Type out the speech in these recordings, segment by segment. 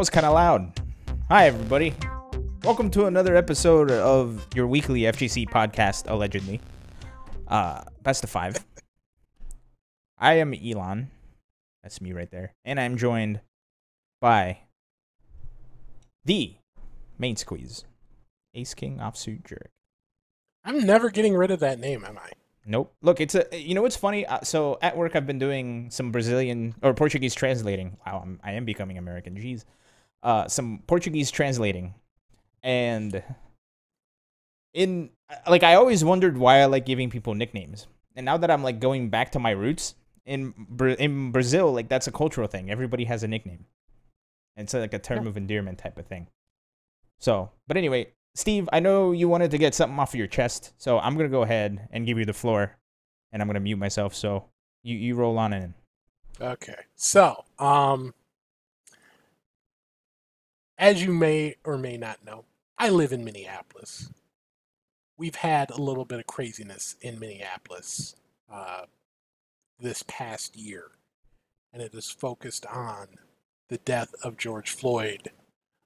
was kind of loud. Hi, everybody. Welcome to another episode of your weekly FGC podcast, allegedly. Uh, best of five. I am Ilan. That's me right there. And I'm joined by the main squeeze, Ace King Offsuit Jerk. I'm never getting rid of that name, am I? Nope. Look, it's a. You know what's funny? Uh, so at work, I've been doing some Brazilian or Portuguese translating. Wow, I'm, I am becoming American. Jeez. Uh, some Portuguese translating, and in like I always wondered why I like giving people nicknames, and now that I'm like going back to my roots in Bra- in Brazil, like that's a cultural thing. Everybody has a nickname. And it's like a term of endearment type of thing. So, but anyway, Steve, I know you wanted to get something off of your chest, so I'm gonna go ahead and give you the floor, and I'm gonna mute myself. So you you roll on in. Okay. So, um, as you may or may not know, I live in Minneapolis. We've had a little bit of craziness in Minneapolis uh, this past year, and it is focused on the death of George Floyd,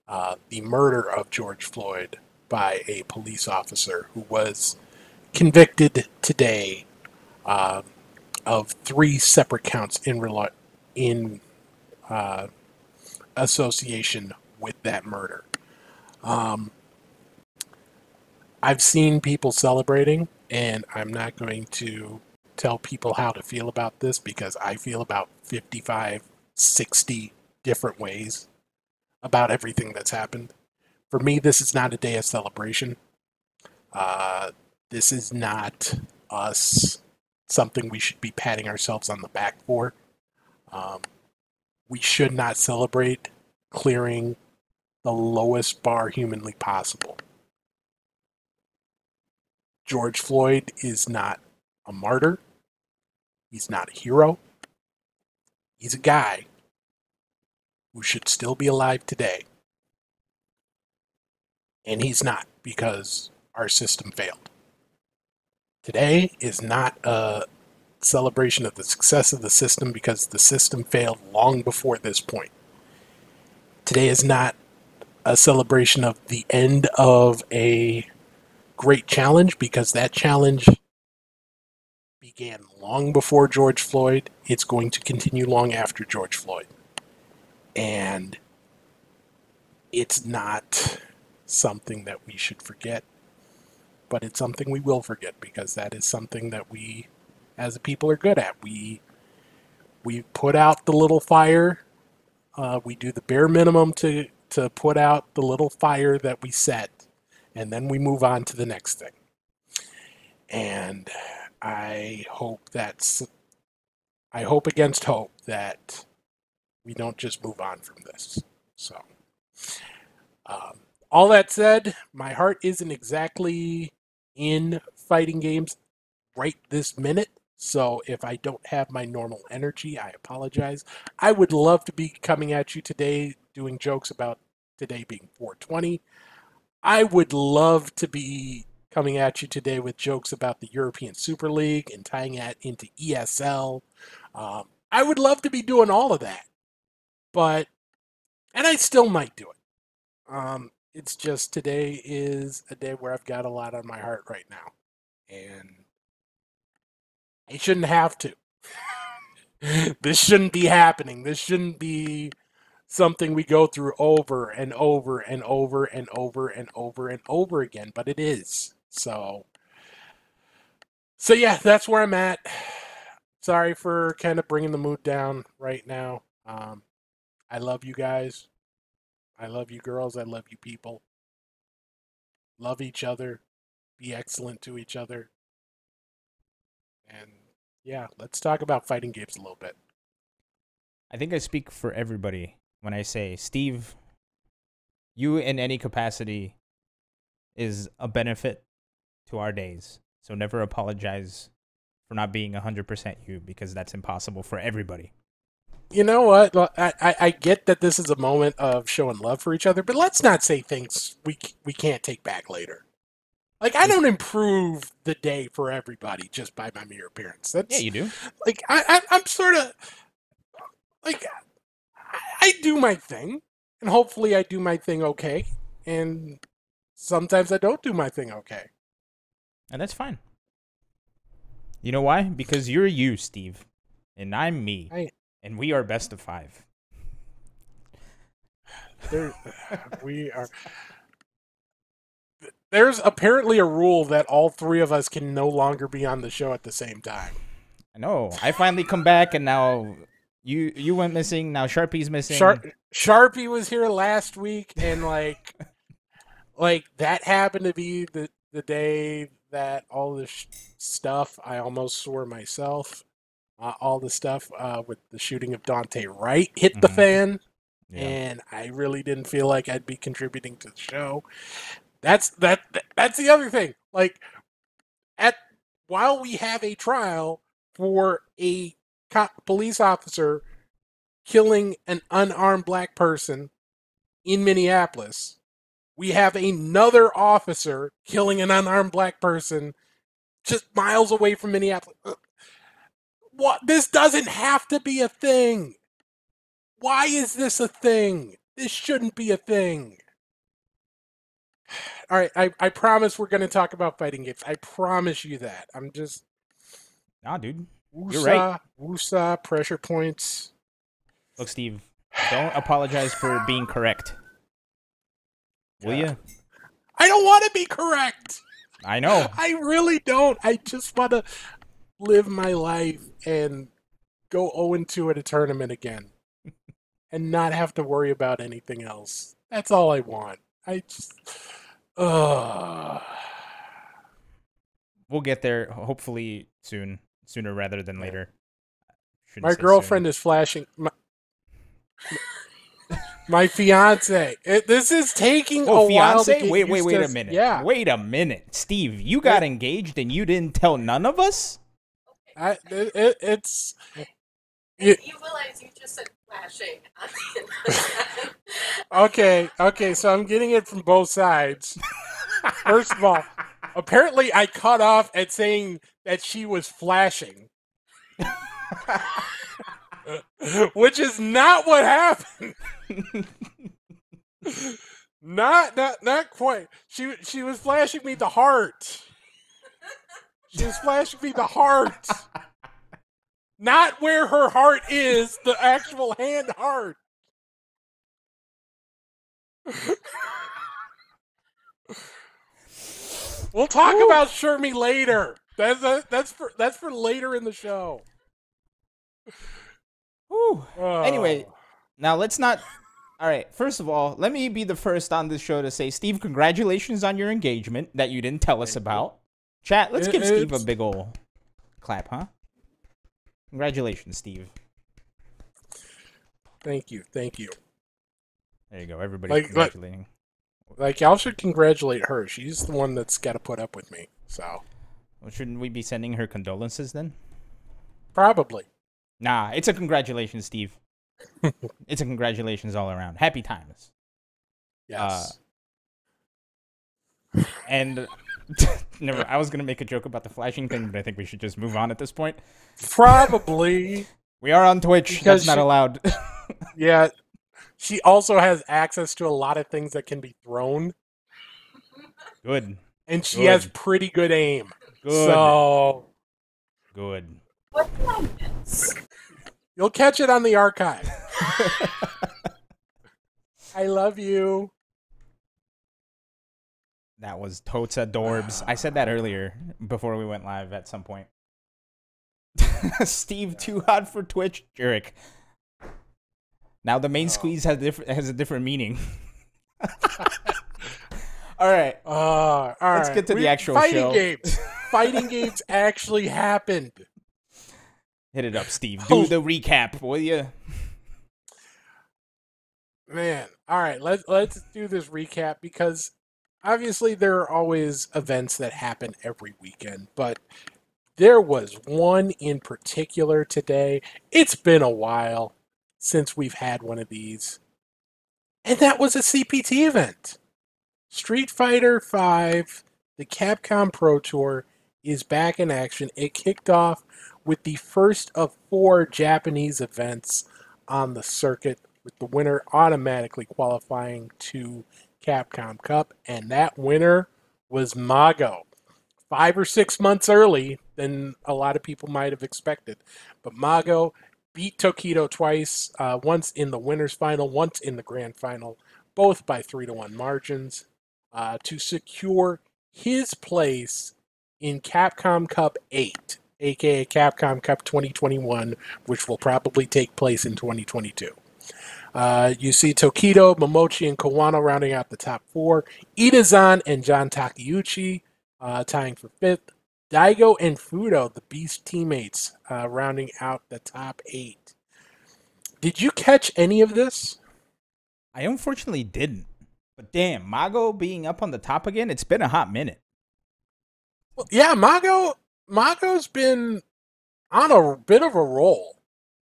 uh, the murder of George Floyd by a police officer who was convicted today uh, of three separate counts in in uh, association with that murder. Um, I've seen people celebrating, and I'm not going to tell people how to feel about this because I feel about 55, 60 different ways about everything that's happened. For me, this is not a day of celebration. Uh, this is not us something we should be patting ourselves on the back for. Um, we should not celebrate clearing the lowest bar humanly possible. George Floyd is not a martyr. He's not a hero. He's a guy who should still be alive today. And he's not because our system failed. Today is not a celebration of the success of the system because the system failed long before this point. Today is not a celebration of the end of a great challenge because that challenge began long before George Floyd. It's going to continue long after George Floyd. And it's not something that we should forget, but it's something we will forget because that is something that we as a people are good at. We we put out the little fire. Uh, we do the bare minimum to to put out the little fire that we set, and then we move on to the next thing. And I hope that's I hope against hope that we don't just move on from this. So, um, all that said, my heart isn't exactly in fighting games right this minute. So if I don't have my normal energy, I apologize. I would love to be coming at you today doing jokes about today being 420. I would love to be coming at you today with jokes about the European Super League and tying that into ESL. Um, I would love to be doing all of that, but and I still might do it. Um, it's just today is a day where I've got a lot on my heart right now, and I shouldn't have to. this shouldn't be happening. This shouldn't be something we go through over and over and over and over and over and over again, but it is. So So yeah, that's where I'm at. Sorry for kind of bringing the mood down right now. Um I love you guys. I love you girls. I love you people. Love each other. Be excellent to each other. And yeah, let's talk about fighting games a little bit. I think I speak for everybody when I say, Steve, you in any capacity is a benefit to our days. So never apologize for not being 100% you because that's impossible for everybody. You know what? I, I, I get that this is a moment of showing love for each other, but let's not say things we we can't take back later. Like I don't improve the day for everybody just by my mere appearance. That's Yeah, you do. like I, I I'm sort of like I, I do my thing, and hopefully I do my thing okay. And sometimes I don't do my thing okay. And that's fine. You know why? Because you're you, Steve. And I'm me. I- And we are best of five. There, we are. There's apparently a rule that all three of us can no longer be on the show at the same time. I know. I finally come back and now you you went missing, now Sharpie's missing. Shar- Sharpie was here last week, and like, like that happened to be the the day that all the sh- stuff I almost swore myself, uh, all the stuff uh, with the shooting of Daunte Wright hit the Mhm. fan, Yeah. and I really didn't feel like I'd be contributing to the show. That's that. That's the other thing. Like, at while we have a trial for a cop, police officer killing an unarmed black person in Minneapolis, we have another officer killing an unarmed black person just miles away from Minneapolis. What? This doesn't have to be a thing. Why is this a thing? This shouldn't be a thing. All right, I, I promise we're going to talk about fighting games. I promise you that. I'm just Nah, dude. Wusa, You're right. Wusa, pressure points. Look, Steve, don't apologize for being correct. Will Yeah. you? I don't want to be correct. I know. I really don't. I just want to live my life and go 0 2 at a tournament again and not have to worry about anything else. That's all I want. I just. Ugh. We'll get there hopefully soon, sooner rather than later. Shouldn't My say soon. girlfriend is flashing. My, my fiance. It, this is taking Oh, a while. to Wait, wait, used wait to- a minute. Yeah. Wait a minute. Steve, you got engaged and you didn't tell none of us? I, it, it, it's. You- you realize you just said flashing. Okay, okay, so I'm getting it from both sides. First of all, apparently I cut off at saying that she was flashing. Which is not what happened. not not not quite. She she was flashing me the heart. She was flashing me the heart. Not where her heart is, the actual hand heart. we'll talk about Shermie later. That's that's for that's for later in the show. Whew. Oh. Anyway, now let's not. All right. First of all, let me be the first on this show to say, Steve, congratulations on your engagement that you didn't tell us about. Chat, let's It- give Steve a big ol' clap, huh? Congratulations, Steve. thank you, thank you. There you go. Everybody's Like- like- congratulating. Like y'all should congratulate her. She's the one that's got to put up with me. So Well, shouldn't we be sending her condolences then? probably. Nah, it's a congratulations, Steve. it's a congratulations all around. Happy times. Yes. Uh, and never. I was gonna make a joke about the flashing thing, but I think we should just move on at this point. probably. We are on Twitch. Because That's not she- allowed. Yeah. She also has access to a lot of things that can be thrown, Good. and she Good. has pretty good aim. Good. So Good. what did you'll catch it on the archive. I love you. That was totes adorbs. I said that earlier before we went live at some point. Steve, too hot for Twitch, Jurek. Now the main Oh. squeeze has different has a different meaning. All right, Uh, all Let's right. get to the We- actual fighting show. games. Fighting games actually happened. hit it up, Steve. Oh. Do the recap, will you? Man, all right, let's let's do this recap because obviously there are always events that happen every weekend, but there was one in particular today. It's been a while since we've had one of these. And that was a CPT event. Street Fighter 5, the Capcom Pro Tour is back in action. It kicked off with the first of four Japanese events on the circuit with the winner automatically qualifying to Capcom Cup, and that winner was Mago. Five or six months early than a lot of people might have expected. But Mago beat Tokido twice, uh, once in the winners final, once in the grand final, both by three to one margins, uh, to secure his place in Capcom Cup 8, aka Capcom Cup 2021, which will probably take place in 2022. Uh, you see Tokido, Momochi, and Kawano rounding out the top four. Itazan and John Takeuchi uh, tying for fifth. Daigo and Fudo, the Beast teammates, uh, rounding out the top eight. Did you catch any of this? I unfortunately didn't. But damn, Mago being up on the top again, it's been a hot minute. Well, yeah, Mago Mago's been on a bit of a roll.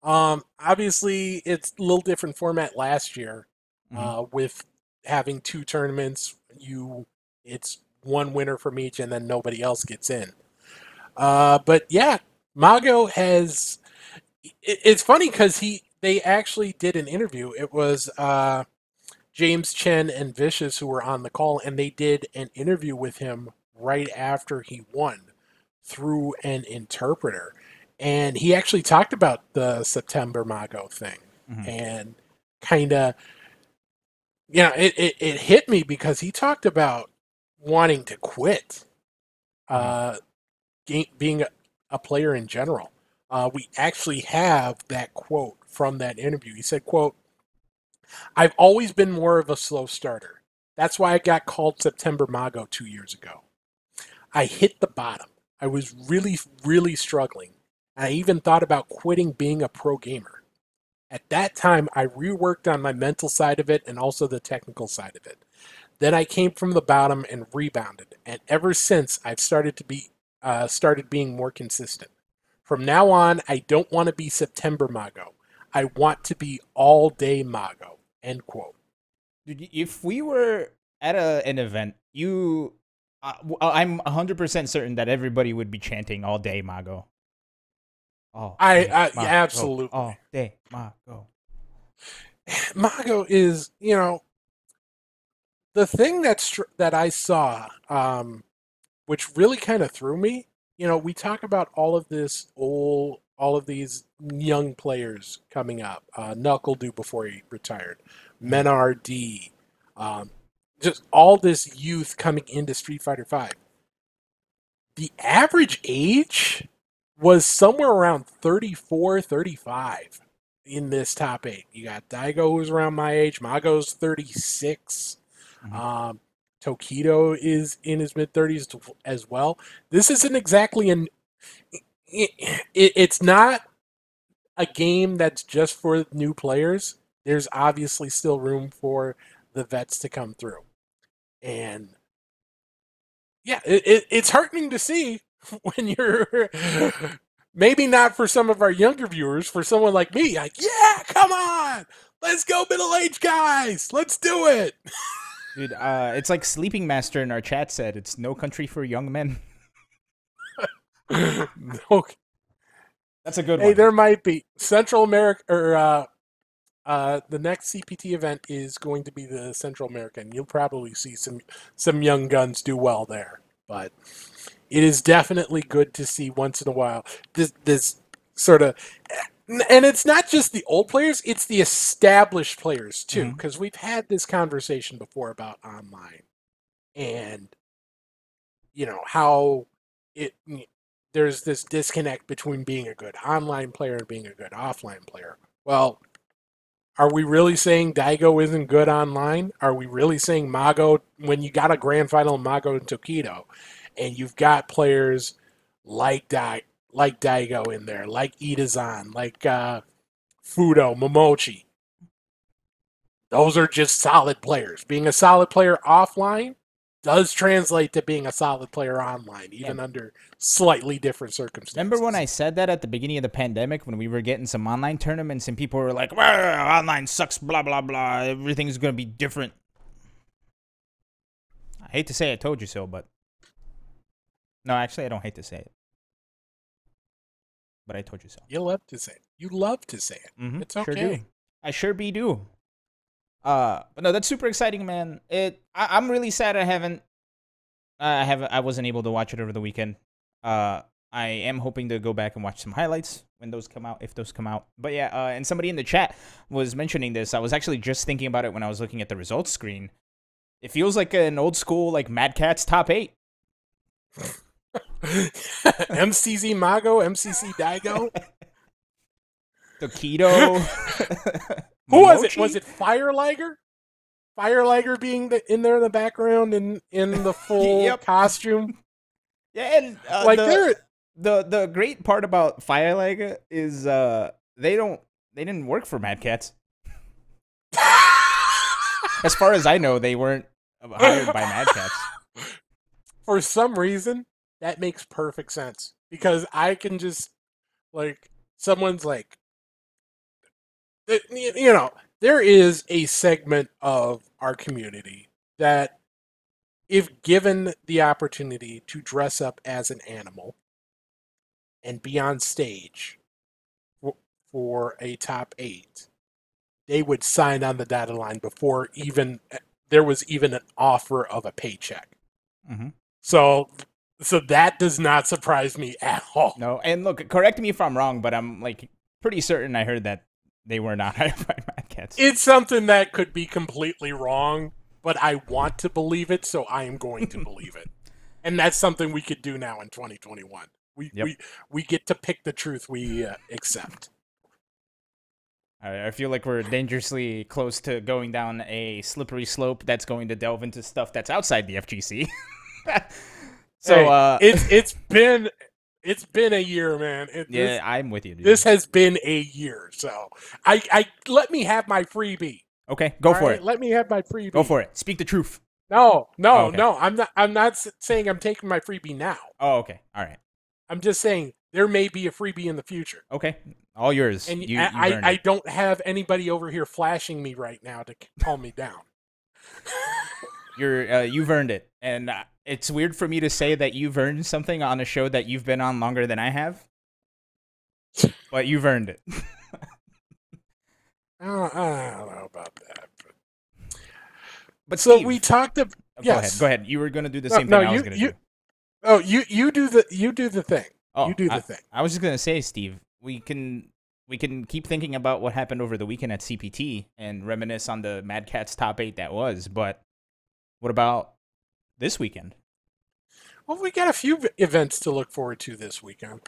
Um, obviously, it's a little different format last year Mhm. uh, with having two tournaments. You, it's one winner from each, and then nobody else gets in. Uh, but yeah, Mago has. it- It's funny because he they actually did an interview. It was uh, James Chen and Vicious who were on the call, and they did an interview with him right after he won through an interpreter. And he actually talked about the September Mago thing Mhm. and kind of, you know, it, it, it hit me because he talked about wanting to quit uh, ga- being a, a player in general. Uh, we actually have that quote from that interview. He said, quote, I've always been more of a slow starter. That's why I got called September Mago two years ago. I hit the bottom. I was really, really struggling. I even thought about quitting being a pro gamer. At that time, I reworked on my mental side of it and also the technical side of it. Then I came from the bottom and rebounded. And ever since, I've started to be uh, started being more consistent. From now on, I don't want to be September Mago. I want to be all day Mago. End quote. If we were at a, an event, you, uh, I'm 100% certain that everybody would be chanting all day Mago. Oh, I- I- Mago, absolutely. All day Mago. Mago is, you know, the thing that's tr- that I saw, um, which really kind of threw me. You know, we talk about all of this old, all of these young players coming up. Uh, NuckleDu before he retired, MenaRD, um, just all this youth coming into Street Fighter Five. The average age was somewhere around 34, 35 in this top eight. You got Daigo, who's around my age. Mago's 36. Mhm. Um, Tokido is in his mid 30s as well. This isn't exactly an. It, it, it's not a game that's just for new players. There's obviously still room for the vets to come through. And yeah, it, it's heartening to see when you're maybe not for some of our younger viewers, for someone like me, like, yeah, come on, let's go, middle aged guys, let's do it. Dude, uh, it's like Sleeping Master in our chat said, it's no country for young men. okay. That's a good Hey, one. there might be Central America or uh, uh, the next CPT event is going to be the Central American. You'll probably see some some young guns do well there, but it is definitely good to see once in a while this this sort of. And it's not just the old players; it's the established players too. Mm-hmm. Because we've had this conversation before about online, and you know how it there's this disconnect between being a good online player and being a good offline player. Well, are we really saying Daigo isn't good online? Are we really saying Mago when you got a grand final Mago and Tokido and you've got players like Dai like Daigo in there, like Itazan, like uh Fudo, Momochi. Those are just solid players. Being a solid player offline does translate to being a solid player online, even Yeah. under slightly different circumstances. Remember when I said that at the beginning of the pandemic when we were getting some online tournaments and people were like, online sucks, blah, blah, blah. Everything's going to be different. I hate to say I told you so, but. No, actually, I don't hate to say it. But I told you so. You love to say it. You love to say it. Mhm, It's sure okay. I sure be do. Uh, but no, that's super exciting, man. It. I, I'm really sad I haven't. I haven't. I wasn't able to watch it over the weekend. Uh, I am hoping to go back and watch some highlights when those come out, if those come out. But yeah, uh, and somebody in the chat was mentioning this. I was actually just thinking about it when I was looking at the results screen. It feels like an old school like Mad Catz top eight. MCZ Mago, MCC Daigo. Tokido. Who was it? Was it Fire Liger? Fire Liger being the, in there in the background in in the full Yep. costume. Yeah, and uh, like the, the the great part about Firelight is uh they don't they didn't work for Mad Catz. As far as I know, they weren't hired by Mad Catz. for some reason that makes perfect sense because I can just like someone's like you know there is a segment of our community that if given the opportunity to dress up as an animal and be on stage for, a top 8 they would sign on the dotted line before even there was even an offer of a paycheck. Hmm so, so that does not surprise me at all. No, and look, correct me if I'm wrong, but I'm like pretty certain I heard that they were not hired by Mad Catz. It's something that could be completely wrong, but I want to believe it, so I am going to believe it. And that's something we could do now in 2021. We Yep. we we get to pick the truth we uh, accept. I, I feel like we're dangerously close to going down a slippery slope that's going to delve into stuff that's outside the FGC. so, Hey, uh, it's it's been it's been a year, man. It, yeah, this, I'm with you, dude. this has been a year. So I I let me have my freebie. okay, go all for right? it. Let me have my freebie. Go for it. Speak the truth. No, no, Oh, okay. no. I'm not. I'm not saying I'm taking my freebie now. Oh, okay. All right. I'm just saying there may be a freebie in the future. Okay. All yours. And you, I, you've I, I don't have anybody over here flashing me right now to calm me down. You're uh, you've earned it, and uh, it's weird for me to say that you've earned something on a show that you've been on longer than I have, but you've earned it. I don't, uh, I don't know about that. But, But so Steve, we talked. Ab- oh, go ahead. yes. Go ahead. You were gonna do the No, same no, thing I was you- gonna do. oh, you you do the you do the thing. Oh, you do the I, thing. I was just gonna say, Steve, we can we can keep thinking about what happened over the weekend at CPT and reminisce on the Mad Catz top eight that was. But what about this weekend? Well, we got a few events to look forward to this weekend.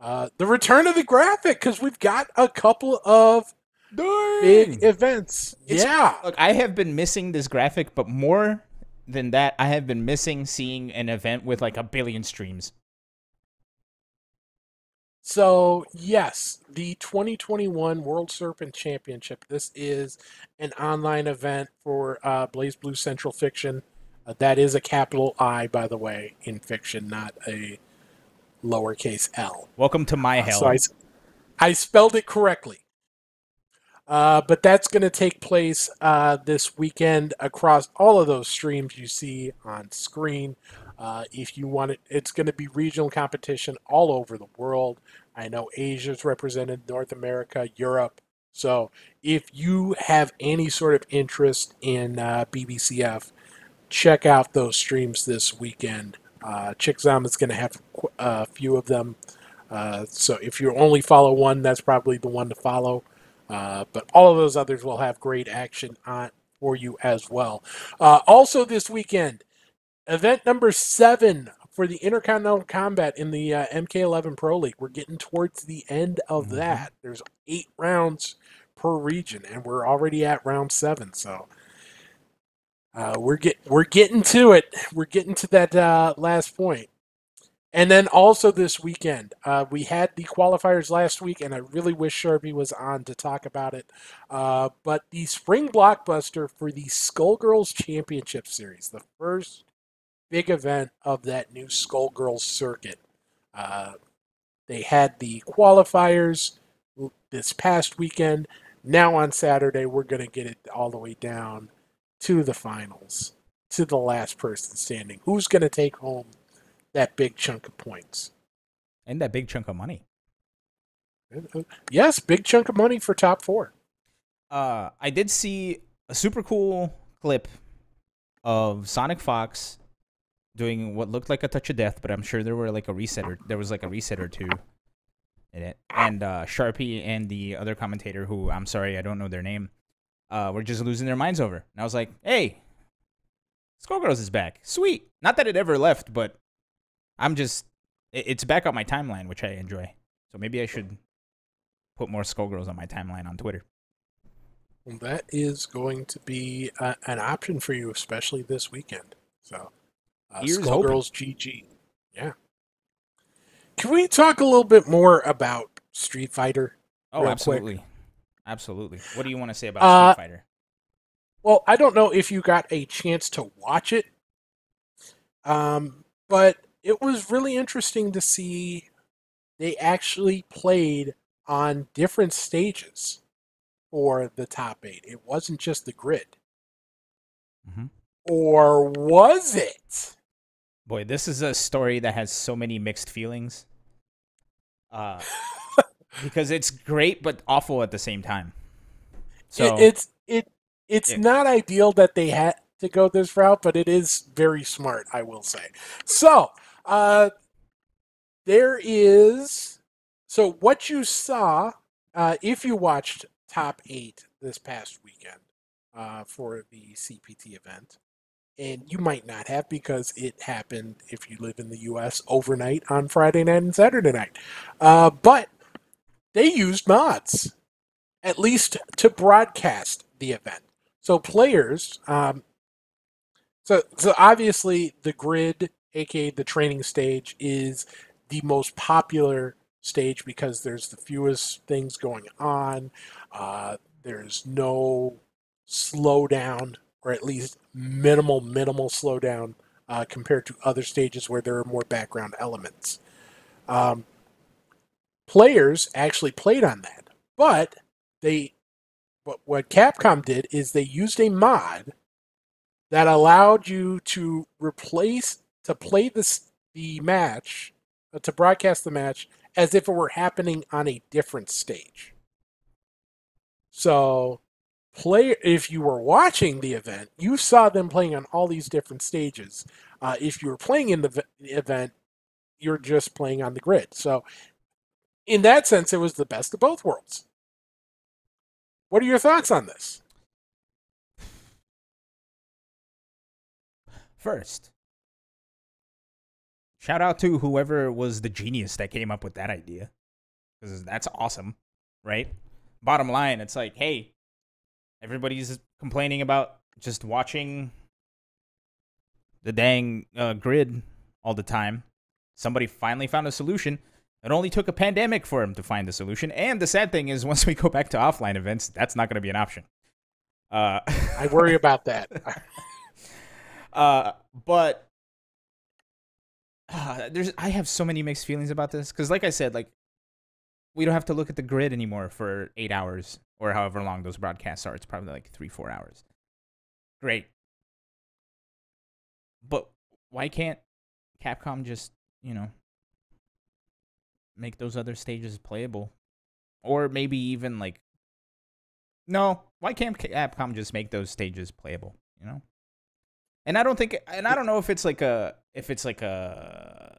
Uh, the return of the graphic because we've got a couple of big events. It's- yeah. Look, I have been missing this graphic, but more than that, I have been missing seeing an event with like a billion streams. So, yes, the 2021 World Serpent Championship. This is an online event for uh, BlazBlue Central Fiction. Uh, that is a capital I, by the way, in fiction, not a lowercase l. Welcome to my Uh, hell. So I, I spelled it correctly. Uh, but that's going to take place uh, this weekend across all of those streams you see on screen. Uh, if you want it, it's going to be regional competition all over the world. I know Asia's represented, North America, Europe. So if you have any sort of interest in uh, BBCF, check out those streams this weekend. Uh, Chickzam is going to have a few of them. Uh, so if you only follow one, that's probably the one to follow. Uh, but all of those others will have great action on for you as well. Uh, also this weekend, event number seven for the Intercontinental Combat in the uh, MK11 Pro League. We're getting towards the end of Mhm. that. There's eight rounds per region, and we're already at round seven. So uh, we're get we're getting to it. We're getting to that uh, last point. And then also this weekend, uh, we had the qualifiers last week, and I really wish Sharpie was on to talk about it. Uh, but the spring blockbuster for the Skullgirls Championship Series, the first big event of that new Skullgirls circuit. Uh, they had the qualifiers this past weekend. Now on Saturday, we're going to get it all the way down to the finals, to the last person standing. Who's going to take home that big chunk of points? and that big chunk of money. Yes, big chunk of money for top four. uh, I did see a super cool clip of SonicFox doing what looked like a touch of death, but I'm sure there were like a reset or there was like a reset or two in it. And uh, Sharpie and the other commentator, who I'm sorry I don't know their name, uh, were just losing their minds over. And I was like, hey, Skullgirls is back. Sweet. Not that it ever left, but I'm just it- it's back on my timeline, which I enjoy. So maybe I should put more Skullgirls on my timeline on Twitter. Well, that is going to be uh, an option for you, especially this weekend. So, uh, Ears Skullgirls GG. Yeah. Can we talk a little bit more about Street Fighter? Oh, absolutely. quick. Absolutely. What do you want to say about Uh, Street Fighter? Well, I don't know if you got a chance to watch it, um, but it was really interesting to see they actually played on different stages for the top eight. It wasn't just the grid. Mm-hmm. Or was it? Boy, this is a story that has so many mixed feelings. Uh, because it's great but awful at the same time. So It, it's it it's Yeah. not ideal that they had to go this route, but it is very smart, I will say. So, uh, there is so what you saw uh, if you watched top eight this past weekend uh, for the CPT event, and you might not have because it happened if you live in the U.S. overnight on Friday night and Saturday night, uh, but they used mods at least to broadcast the event. So players, um, so so obviously the grid, aka the training stage, is the most popular stage because there's the fewest things going on. Uh, there's no slowdown, or at least minimal, minimal slowdown uh, compared to other stages where there are more background elements. Um, players actually played on that, but they what what Capcom did is they used a mod that allowed you to replace to play this the match uh, to broadcast the match as if it were happening on a different stage. So play if you were watching the event, you saw them playing on all these different stages. Uh, if you were playing in the v- event, you're just playing on the grid. So in that sense, it was the best of both worlds. What are your thoughts on this? First, shout out to whoever was the genius that came up with that idea. Because that's awesome, right? Bottom line, it's like, hey, everybody's complaining about just watching the dang uh, grid all the time. Somebody finally found a solution. It only took a pandemic for him to find the solution. And the sad thing is, once we go back to offline events, that's not going to be an option. Uh, I worry about that. uh, but uh, there's I have so many mixed feelings about this because, like I said, like we don't have to look at the grid anymore for eight hours or however long those broadcasts are. It's probably like three, four hours. Great, but why can't Capcom just you know make those other stages playable, or maybe even like no, why can't Capcom just make those stages playable? You know. And I don't think, and I don't know if it's like a, if it's like a,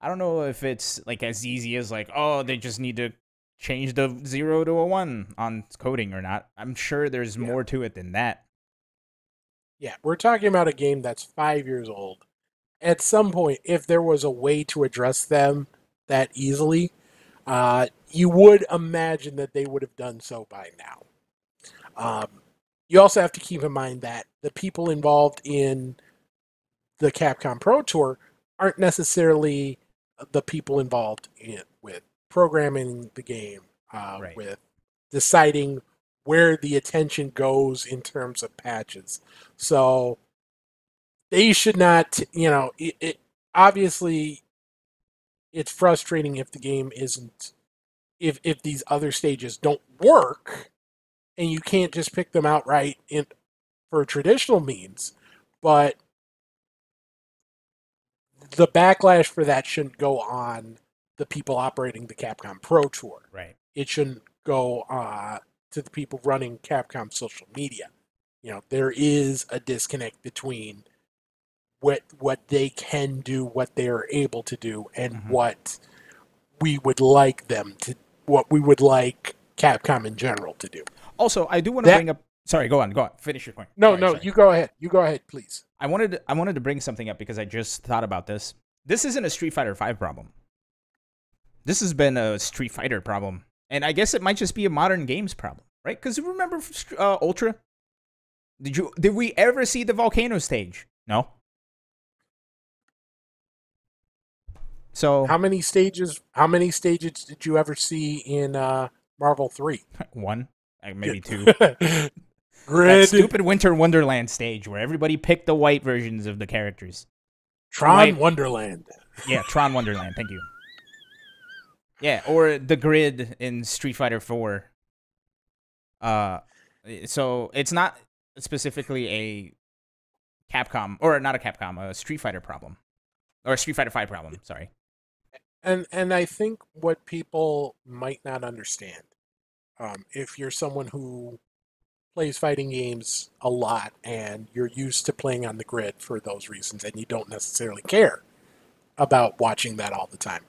I don't know if it's like as easy as like, oh, they just need to change the zero to a one on coding or not. I'm sure there's Yeah. more to it than that. yeah, we're talking about a game that's five years old. At some point, if there was a way to address them that easily, uh, you would imagine that they would have done so by now. Um, you also have to keep in mind that the people involved in the Capcom Pro Tour aren't necessarily the people involved in with programming the game, uh, Right. with deciding where the attention goes in terms of patches. So they should not, you know, it, it obviously it's frustrating if the game isn't if if these other stages don't work and you can't just pick them outright in for traditional means, but the backlash for that shouldn't go on the people operating the Capcom Pro Tour Right. it shouldn't go uh, to the people running Capcom social media. You know, there is a disconnect between what what they can do, what they are able to do, and Mhm. what we would like them to, what we would like Capcom in general to do. Also, I do want to That- bring up. Sorry, go on, go on. Finish your point. No, Sorry, no, sorry. you go ahead. You go ahead, please. I wanted I wanted to bring something up because I just thought about this. This isn't a Street Fighter Five problem. This has been a Street Fighter problem, and I guess it might just be a modern games problem, right? Because remember uh, Ultra? Did you did we ever see the volcano stage? No. So How many stages? How many stages did you ever see in uh, Marvel Three? one, uh, maybe two. Grid. That stupid Winter Wonderland stage where everybody picked the white versions of the characters. Tron Right. Wonderland. Yeah, Tron Wonderland. Thank you. Yeah, or the grid in Street Fighter 4. Uh, so it's not specifically a Capcom or not a Capcom, a Street Fighter problem, or a Street Fighter 5 problem. Sorry. And and I think what people might not understand, um, if you're someone who plays fighting games a lot and you're used to playing on the grid for those reasons, and you don't necessarily care about watching that all the time.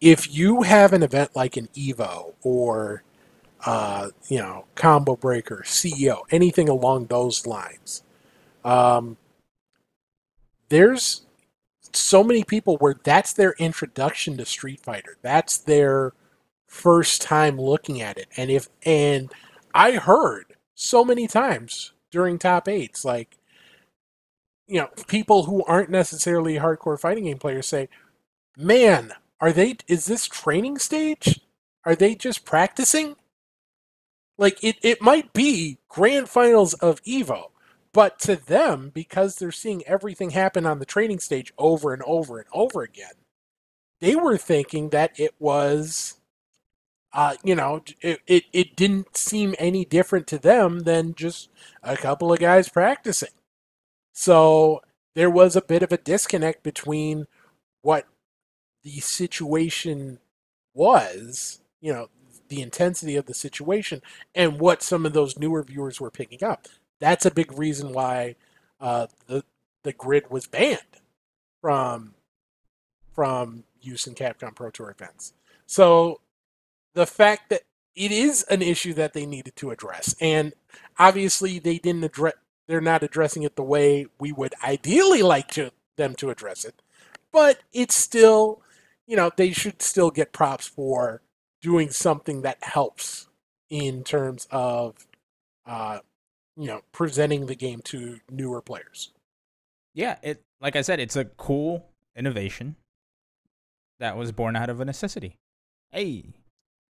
If you have an event like an Evo or uh, you know Combo Breaker, CEO, anything along those lines, um, there's so many people where that's their introduction to Street Fighter. That's their first time looking at it. And if and I heard so many times during top eights, like you know, people who aren't necessarily hardcore fighting game players say, Man, are they is this training stage? Are they just practicing? Like it, it might be grand finals of Evo, but to them, because they're seeing everything happen on the training stage over and over and over again, they were thinking that it was, uh, you know, it, it, it didn't seem any different to them than just a couple of guys practicing. So there was a bit of a disconnect between what the situation was, you know, the intensity of the situation, and what some of those newer viewers were picking up that's a big reason why uh, the the grid was banned from from use in Capcom Pro Tour events. So the fact that it is an issue that they needed to address, and obviously they didn't address, they're not addressing it the way we would ideally like to them to address it, but it's still, you know, they should still get props for doing something that helps in terms of uh, you know presenting the game to newer players Yeah, it like I said, it's a cool innovation that was born out of a necessity. Hey,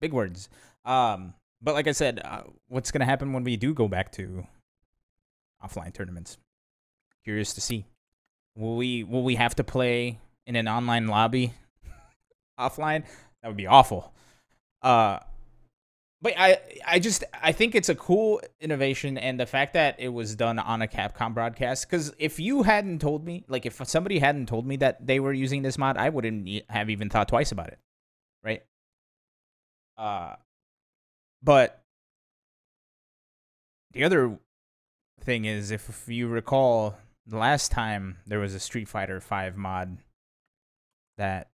big words. Um, but like I said, uh, what's gonna happen when we do go back to offline tournaments? Curious to see. Will we will we have to play in an online lobby offline? That would be awful. Uh, but I I just I think it's a cool innovation and the fact that it was done on a Capcom broadcast cuz if you hadn't told me like if somebody hadn't told me that they were using this mod I wouldn't have even thought twice about it. Right? Uh but the other thing is if you recall the last time there was a Street Fighter 5 mod that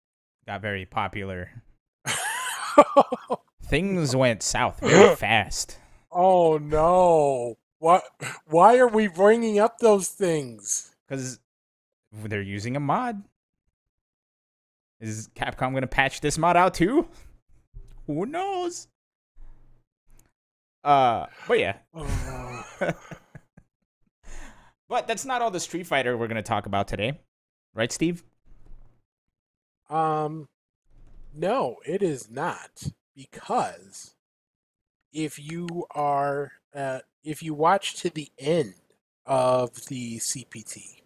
got very popular things went south very fast. oh no what why are we bringing up those things because they're using a mod. Is Capcom gonna patch this mod out too? Who knows? Uh, but yeah, but that's not all the Street Fighter we're gonna talk about today, right, Steve? um no it is not because if you are uh, if you watch to the end of the cpt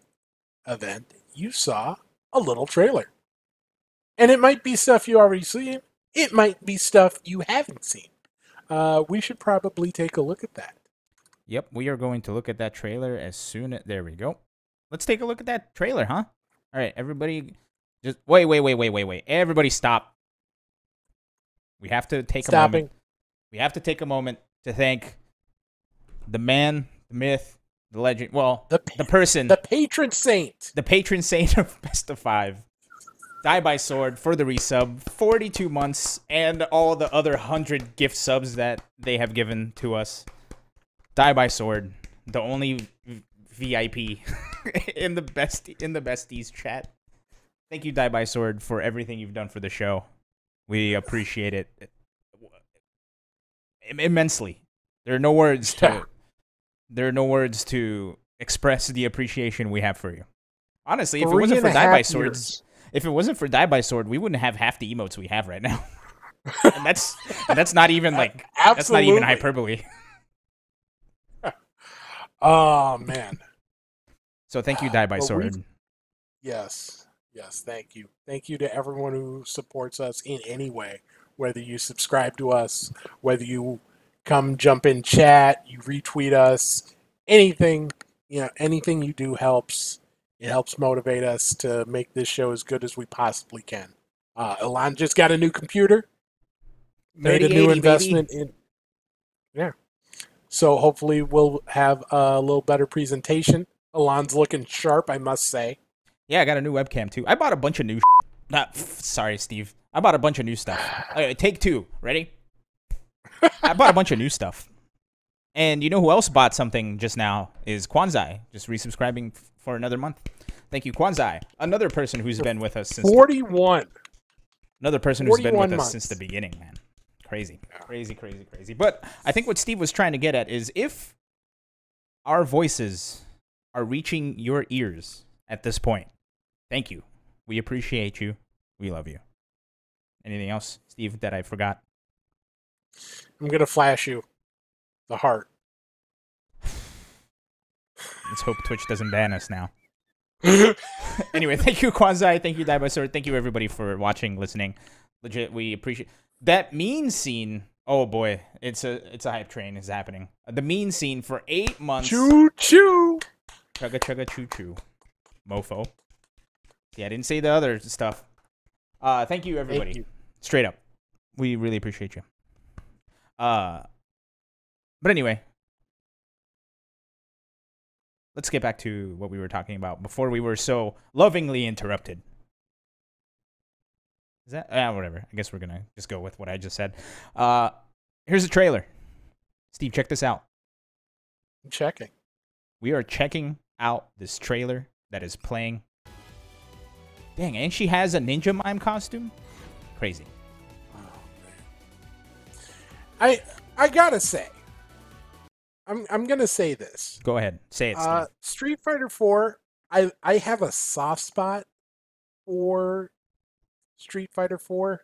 event you saw a little trailer and it might be stuff you already seen it might be stuff you haven't seen uh, we should probably take a look at that Yep, we are going to look at that trailer as soon as there we go. Let's take a look at that trailer, huh? All right, everybody, just wait, wait, wait, wait, wait, wait. Everybody, stop. We have to take a Stopping. moment. We have to take a moment to thank the man, the myth, the legend. Well, The the person, The patron saint. the patron saint of Best of Five, Die by Sword for the resub, 42 months, and all the other 100 gift subs that they have given to us. Die by Sword, the only v- VIP in the best in the besties chat. Thank you, Die by Sword, for everything you've done for the show. We appreciate it im- immensely. There are no words to there are no words to express the appreciation we have for you. Honestly, if it wasn't for Die by Swords, years. if it wasn't for Die by Sword, we wouldn't have half the emotes we have right now. and that's and that's not even like that's not even hyperbole. Oh man. So thank you, Die by Well, Sword. Yes. Yes. Thank you. Thank you to everyone who supports us in any way, whether you subscribe to us, whether you come jump in chat, you retweet us, anything, you know, anything you do helps. It helps motivate us to make this show as good as we possibly can. Uh, Ilan just got a new computer, made a 3080, new baby. investment in. Yeah. So hopefully we'll have a little better presentation. Ilan's looking sharp, I must say. Yeah, I got a new webcam too. I bought a bunch of new. Not sorry, Steve. I bought a bunch of new stuff. Okay, take two. Ready? I bought a bunch of new stuff. And you know who else bought something just now is Kwanzai, just resubscribing for another month. Thank you, Kwanzai. Another person who's been with us since the, 41. another person who's been 41 with us since the beginning, man. Crazy, crazy, crazy, crazy. But I think what Steve was trying to get at is if our voices are reaching your ears at this point, thank you. We appreciate you. We love you. Anything else, Steve, that I forgot? I'm going to flash you the heart. Let's hope Twitch doesn't ban us now. anyway, thank you, Kwanzai. Thank you, Die. Thank you, everybody, for watching, listening. Legit, we appreciate that mean scene. Oh boy, it's a it's a hype train is happening. The mean scene for eight months. choo choo. Chugga chugga choo choo, mofo. Yeah, I didn't say the other stuff. Uh, thank you, everybody. Thank you. Straight up, we really appreciate you. Uh, but anyway, let's get back to what we were talking about before we were so lovingly interrupted. Is that ah, whatever? I guess we're gonna just go with what I just said. Uh, here's a trailer. Steve, check this out. I'm checking. We are checking out this trailer that is playing. Dang, and she has a ninja mime costume. Crazy. I I gotta say, I'm I'm gonna say this. Go ahead, say it. Uh, Street Fighter Four. I I have a soft spot for Street Fighter Four,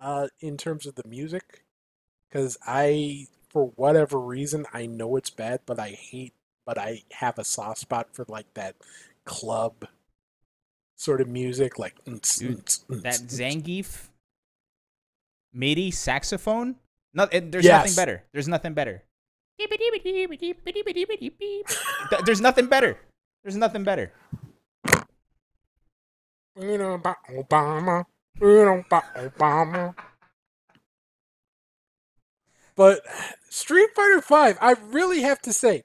uh, in terms of the music, because I for whatever reason I know it's bad, but I hate, but I have a soft spot for like that club sort of music, like mm, Dude, mm, nts, nts, mm, that nts." Zangief MIDI saxophone. No, it, there's Yes. nothing better. There's nothing better. There's nothing better. There's nothing better. You know about Obama. Know about Obama. But Street Fighter Five, I really have to say,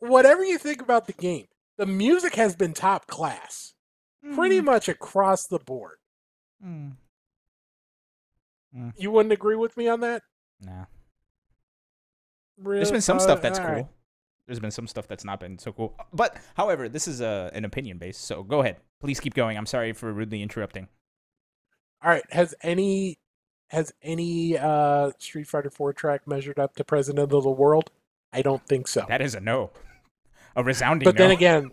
whatever you think about the game, the music has been top class, pretty much across the board. Mm. You wouldn't agree with me on that? Nah. Really? There's been some Uh, stuff that's cool. right. There's been some stuff that's not been so cool. But however, this is a, an opinion base, so go ahead. Please keep going. I'm sorry for rudely interrupting. All right. Has any has any uh, Street Fighter Four track measured up to President of the World? I don't think so. That is a no. A resounding but no. then again,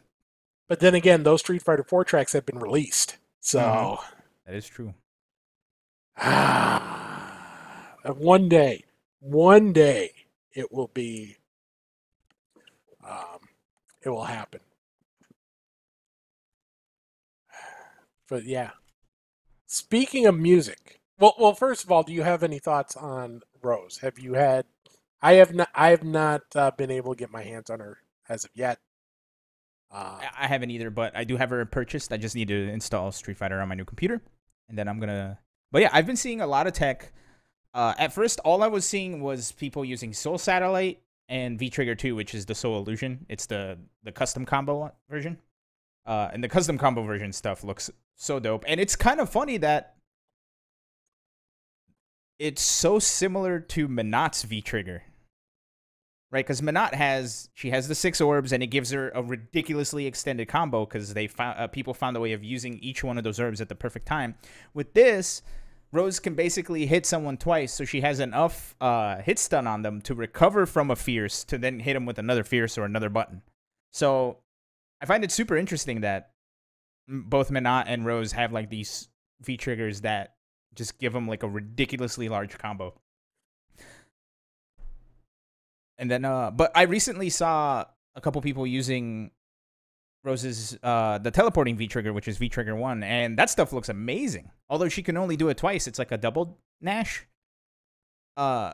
but then again, those Street Fighter Four tracks have been released, so Mhm. that is true. one day, one day, it will be, um, it will happen. But yeah, speaking of music, well, well, first of all, do you have any thoughts on Rose? Have you had? I have not. I have not uh, been able to get my hands on her as of yet. Uh, I- haven't either, but I do have her purchased. I just need to install Street Fighter on my new computer, and then I'm gonna. But yeah, I've been seeing a lot of tech uh, at first, all I was seeing was people using Soul Satellite and V Trigger 2, which is the Soul Illusion. It's the the custom combo version. Uh, and the custom combo version stuff looks so dope. And it's kind of funny that it's so similar to Menat's V Trigger. Right, because Menat has she has the six orbs, and it gives her a ridiculously extended combo because they found uh, people found a way of using each one of those orbs at the perfect time. With this, Rose can basically hit someone twice, so she has enough uh, hit stun on them to recover from a fierce to then hit them with another fierce or another button. So I find it super interesting that both Menat and Rose have like these V triggers that just give them like a ridiculously large combo. And then, uh, but I recently saw a couple people using Rose's uh the teleporting V trigger, which is V trigger one, and that stuff looks amazing. Although she can only do it twice, it's like a double Nash. Uh,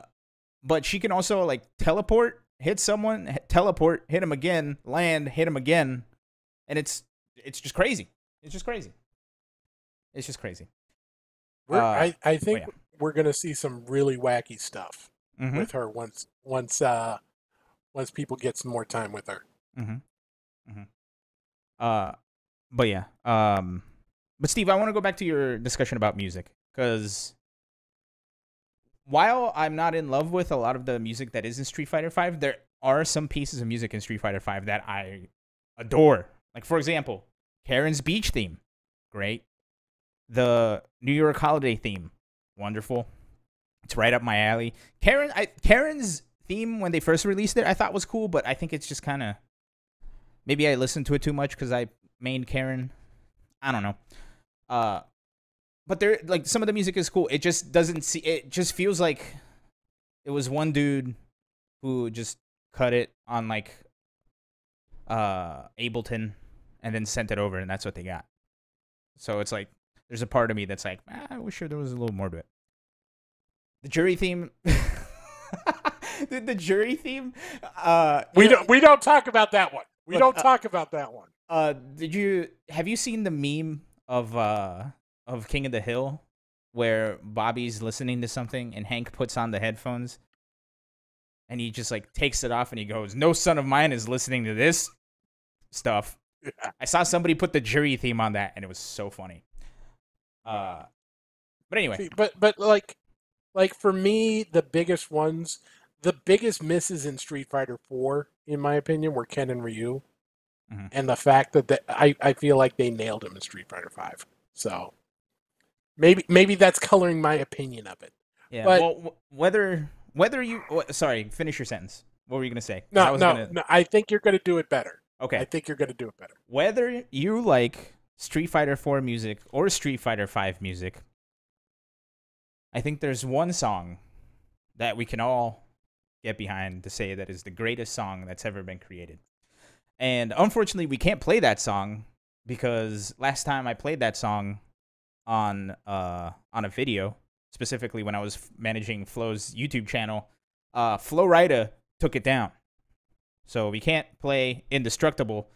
but she can also like teleport, hit someone, teleport, hit him again, land, hit him again, and it's it's just crazy. It's just crazy. It's just crazy. We're, Uh, I, I think yeah. we're gonna see some really wacky stuff Mm-hmm. with her once once uh once people get some more time with her. Mm-hmm. Mm-hmm. Uh, but yeah. Um, but Steve, I want to go back to your discussion about music because while I'm not in love with a lot of the music that is in Street Fighter Five, there are some pieces of music in Street Fighter Five that I adore. Like for example, Karin's beach theme, great. The New York holiday theme, wonderful. It's right up my alley. Karin, I, Karin's theme when they first released it, I thought was cool, but I think it's just kind of maybe I listened to it too much because I mained Karen. I don't know. Uh, but there, like some of the music is cool. It just doesn't see. It just feels like it was one dude who just cut it on like uh Ableton and then sent it over, and that's what they got. So it's like there's a part of me that's like, ah, I wish there was a little more to it. The Juri theme. the, the Juri theme. Uh, We don't we don't talk about that one. We Look, don't uh, talk about that one. Uh, did you have you seen the meme of uh of King of the Hill where Bobby's listening to something and Hank puts on the headphones and he just like takes it off and he goes, "No son of mine is listening to this stuff." I saw somebody put the Juri theme on that and it was so funny. Uh, but anyway, See, but but like like for me the biggest ones the biggest misses in Street Fighter 4 in my opinion were Ken and Ryu. Mhm. And the fact that the, I I feel like they nailed him in Street Fighter 5. So maybe maybe that's coloring my opinion of it. yeah. but- well, wh- whether whether you sorry, finish your sentence. What were you gonna say? No, I no, gonna- no, I think you're going to do it better. Okay. I think you're going to do it better. whether you like Street Fighter 4 music or Street Fighter 5 music, I think there's one song that we can all get behind to say that is the greatest song that's ever been created. And unfortunately, we can't play that song because last time I played that song on uh on a video, specifically when I was managing Flo's YouTube channel, uh Rida took it down. So we can't play Indestructible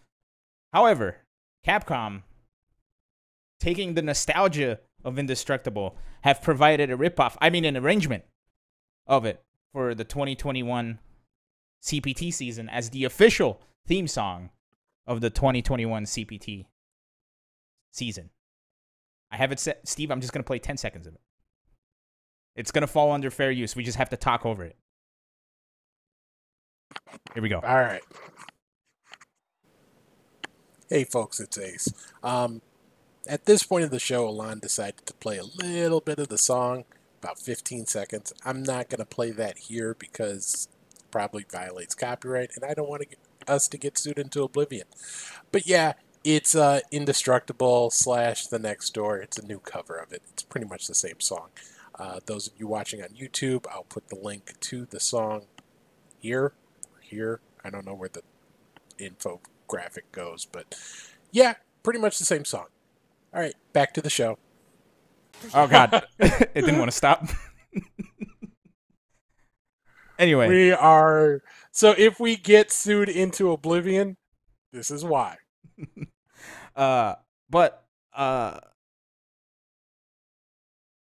However, Capcom, taking the nostalgia of Indestructible, have provided a ripoff, I mean, an arrangement of it for the 2021 CPT season as the official theme song of the 2021 CPT season. I have it set. Steve, I'm just going to play 10 seconds of it. It's going to fall under fair use. We just have to talk over it. Here we go. All right. Hey, folks, it's Ace. Um, at this point of the show, Ilan decided to play a little bit of the song, about 15 seconds. I'm not going to play that here because it probably violates copyright, and I don't want to get us to get sued into oblivion. But yeah, it's uh, Indestructible slash The Next Door. It's a new cover of it. It's pretty much the same song. Uh, those of you watching on YouTube, I'll put the link to the song here here. I don't know where the infographic goes, but yeah, pretty much the same song. All right, back to the show. Oh God, it didn't want to stop. anyway, We are so if we get sued into oblivion, this is why. uh, but uh,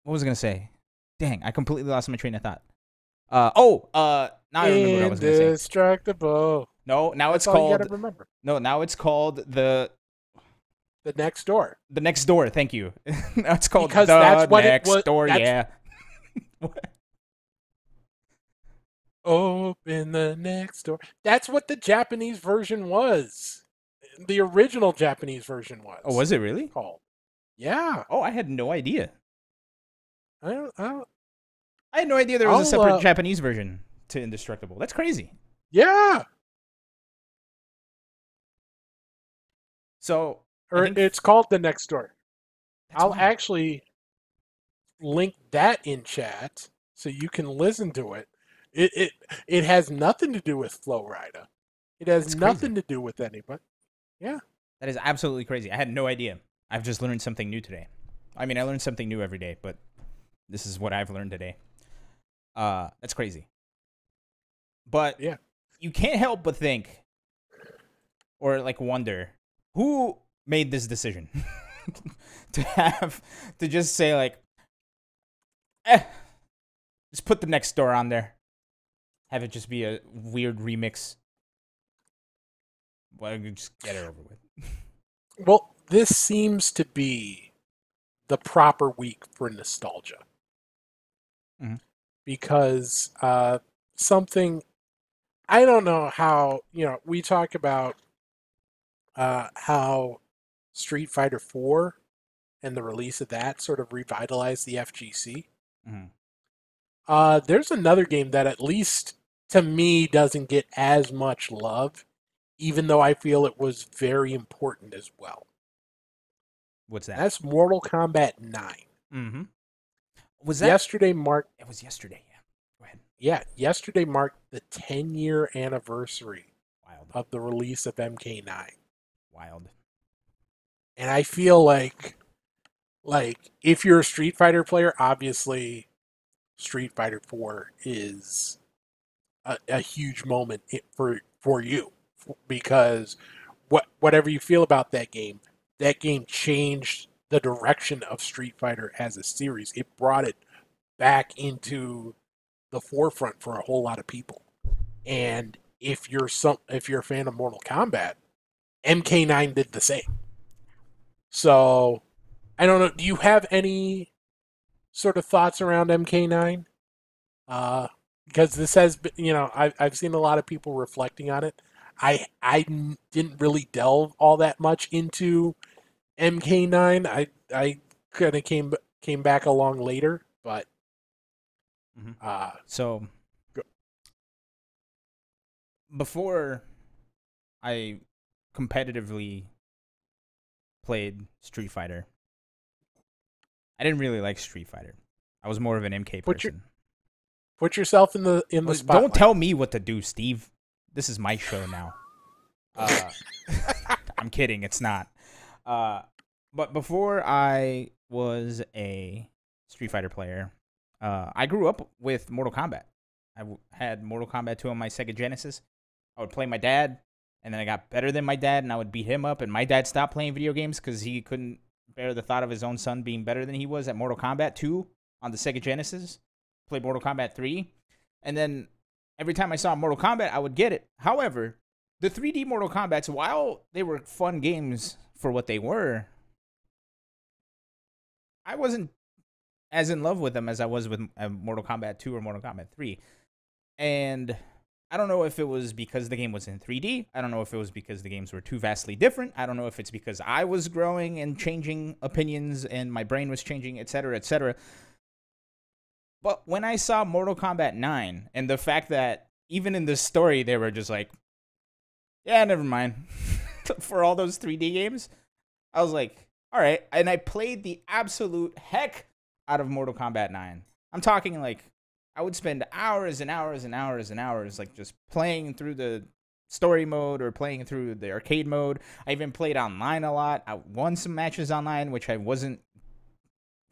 what was I gonna say? Dang, I completely lost my train of thought. Uh oh, uh now I remember what I was gonna say. Indestructible. No, now That's it's called no, now it's called the The next door. the next door. Thank you. That's called Because the that's what next was- door. Yeah. Open the next door. That's what the Japanese version was. The original Japanese version was. oh, was it really? called? Yeah. Oh, I had no idea. I don't, I don't, I had no idea there was a I'll, separate uh, Japanese version to Indestructible. That's crazy. yeah. So Or think- it's called the next door. that's I'll actually link that in chat so you can listen to it. It it it has nothing to do with Flow Rider. It has That's crazy. nothing to do with anybody. Yeah. That is absolutely crazy. I had no idea. I've just learned something new today. I mean, I learn something new every day, but this is what I've learned today. Uh, that's crazy. But Yeah. you can't help but think or like wonder who made this decision to have to just say like eh just put the next door on there. Have it just be a weird remix. Well, just get it over with. Well, this seems to be the proper week for nostalgia. Mhm. Because uh, something, I don't know how, you know, we talk about uh, how Street Fighter 4 and the release of that sort of revitalized the FGC. Mhm. Uh, there's another game that, at least to me, doesn't get as much love, even though I feel it was very important as well. What's that? That's Mortal Kombat 9. Mm-hmm. Was that? yesterday marked It was yesterday. Yeah. Go ahead. yeah, yesterday marked the 10 year anniversary Wild. of the release of MK9. Wild. And I feel like like if you're a Street Fighter player, obviously Street Fighter 4 is a, a huge moment for for you because what whatever you feel about that game, that game changed the direction of Street Fighter as a series. It brought it back into the forefront for a whole lot of people. And if you're some if you're a fan of Mortal Kombat, MK9 did the same. So, I don't know. Do you have any sort of thoughts around MK9? Uh, because this has been, you know, I've I've seen a lot of people reflecting on it. I I didn't really delve all that much into MK9. I I kind of came came back along later, but Mhm. uh, So Go. before I competitively played Street Fighter, I didn't really like Street Fighter. I was more of an MK Put your- person. put yourself in the in the spotlight. Don't tell me what to do, Steve. This is my show now. Uh, I'm kidding. It's not. Uh, but before I was a Street Fighter player, uh, I grew up with Mortal Kombat. I w- had Mortal Kombat 2 on my Sega Genesis. I would play my dad, and then I got better than my dad, and I would beat him up. And my dad stopped playing video games because he couldn't bear the thought of his own son being better than he was at Mortal Kombat 2 on the Sega Genesis. Played Mortal Kombat 3, and then every time I saw Mortal Kombat, I would get it. However, the 3D Mortal Kombats, while they were fun games for what they were, I wasn't as in love with them as I was with uh, Mortal Kombat 2 or Mortal Kombat 3. And I don't know if it was because the game was in 3D. I don't know if it was because the games were too vastly different. I don't know if it's because I was growing and changing opinions and my brain was changing, etc., etc. But when I saw Mortal Kombat 9 and the fact that even in the story they were just like, yeah, never mind. For all those 3D games, I was like, all right. And I played the absolute heck out of Mortal Kombat 9. I'm talking like I would spend hours and hours and hours and hours like just playing through the story mode or playing through the arcade mode. I even played online a lot. I won some matches online, which I wasn't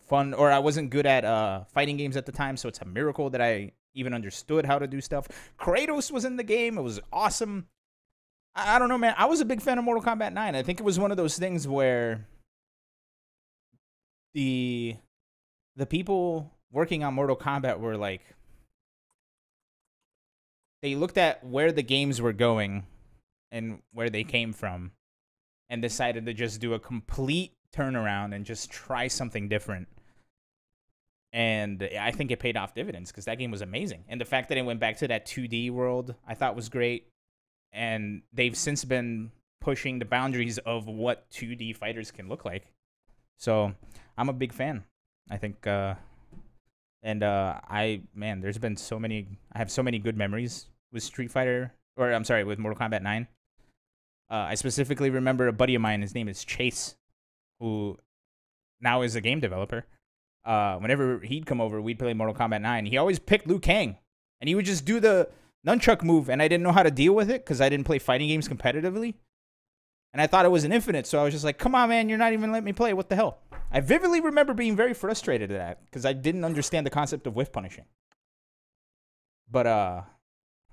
fun or I wasn't good at uh fighting games at the time, so it's a miracle that I even understood how to do stuff. Kratos was in the game. It was awesome. I, I don't know, man. I was a big fan of Mortal Kombat 9. I think it was one of those things where the the people working on Mortal Kombat were like they looked at where the games were going and where they came from and decided to just do a complete turnaround and just try something different. And I think it paid off dividends because that game was amazing. And the fact that it went back to that 2D world, I thought was great. And they've since been pushing the boundaries of what 2D fighters can look like. So I'm a big fan. I think, uh, and uh, I man, there's been so many. I have so many good memories with Street Fighter, or I'm sorry, with Mortal Kombat 9. Uh, I specifically remember a buddy of mine. His name is Chase, who now is a game developer. Uh, whenever he'd come over, we'd play Mortal Kombat 9. He always picked Liu Kang, and he would just do the nunchuck move, and I didn't know how to deal with it because I didn't play fighting games competitively. And I thought it was an infinite, so I was just like, come on, man, you're not even letting me play. What the hell? I vividly remember being very frustrated at that because I didn't understand the concept of whiff punishing. But uh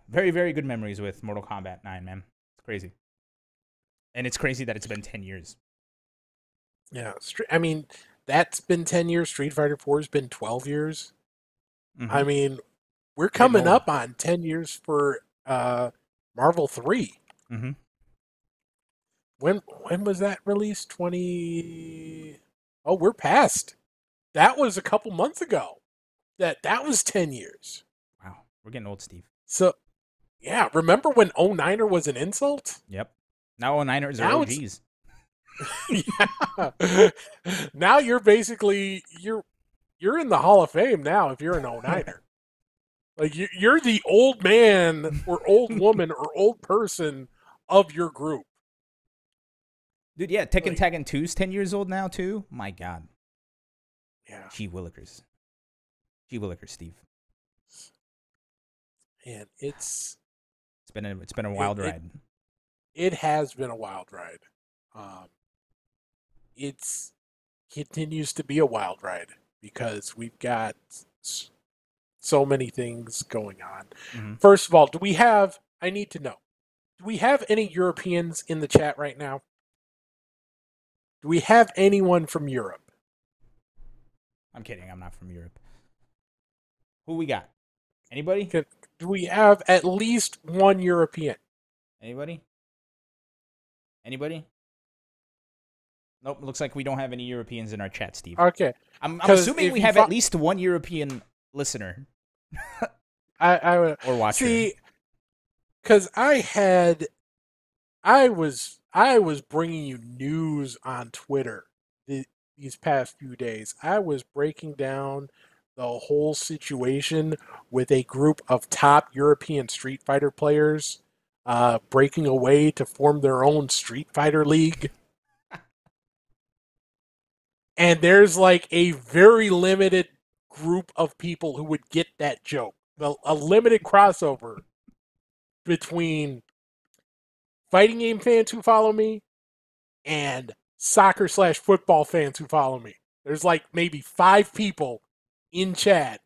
very, very good memories with Mortal Kombat 9, man. It's crazy. And it's crazy that it's been 10 years. Yeah, I mean that's been ten years. Street Fighter Four has been twelve years. Mhm. I mean, we're coming up on ten years for uh, Marvel Three. Mhm. When when was that released? Twenty. Oh, we're past. That was a couple months ago. That that was ten years. wow. We're getting old, Steve. So, yeah, remember when 09er was an insult? Yep. Now 09ers Now are OGs. yeah. now you're basically you're you're in the Hall of Fame now if you're an 09er. like you, you're the old man or old woman or old person of your group. Dude, yeah, Tekken Like- Tekken 2's 10 years old now, too. My God. Yeah, Gee Willikers. Gee Willikers, Steve. and it's It's been a, it's been a wild it- ride. it has been a wild ride. Um, it's continues to be a wild ride because we've got so many things going on. Mhm. First of all, do we have? I need to know. Do we have any Europeans in the chat right now? Do we have anyone from Europe? I'm kidding. I'm not from Europe. Who we got? Anybody? Can, do we have at least one European? Anybody? Anybody? Nope. Looks like we don't have any Europeans in our chat, Steve. Okay, I'm, I'm assuming we have at least one European listener I, I would. or watcher. See, because I had, I was, I was bringing you news on Twitter the, these past few days. I was breaking down the whole situation with a group of top European Street Fighter players uh, breaking away to form their own Street Fighter league. And there's like a very limited group of people who would get that joke. The, a limited crossover between fighting game fans who follow me and soccer slash football fans who follow me. There's like maybe five people in chat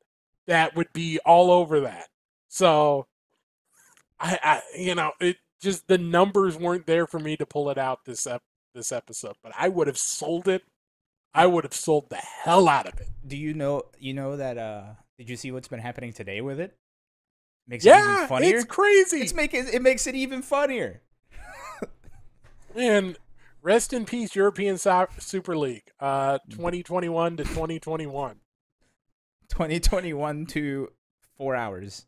that would be all over that. So I, I you know, it just the numbers weren't there for me to pull it out this ep- this episode, but I would have sold it. I would have sold the hell out of it. Do you know? You know that? uh Did you see what's been happening today with it? Makes it Yeah, even funnier. it's crazy. It's making it makes it even funnier. And rest in peace, European so- Super League, uh, 2021 to 2021. 2021 to four hours,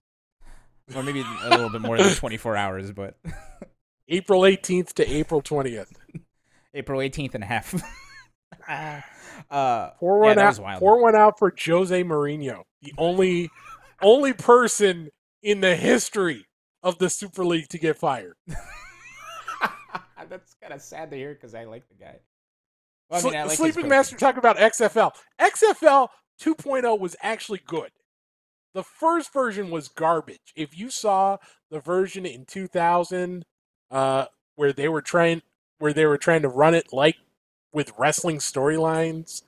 or maybe a little bit more than 24 hours, but April 18th to April 20th. April 18th and a half. uh, Pour one that out. Pour one out for Jose Mourinho, the only only person in the history of the Super League to get fired. That's kind of sad to hear because I like the guy. Well, I mean, I like Sleeping. Master talking about XFL. XFL 2.0 was actually good. The first version was garbage. If you saw the version in 2000 uh, where they were trying where they were trying to run it like with wrestling storylines,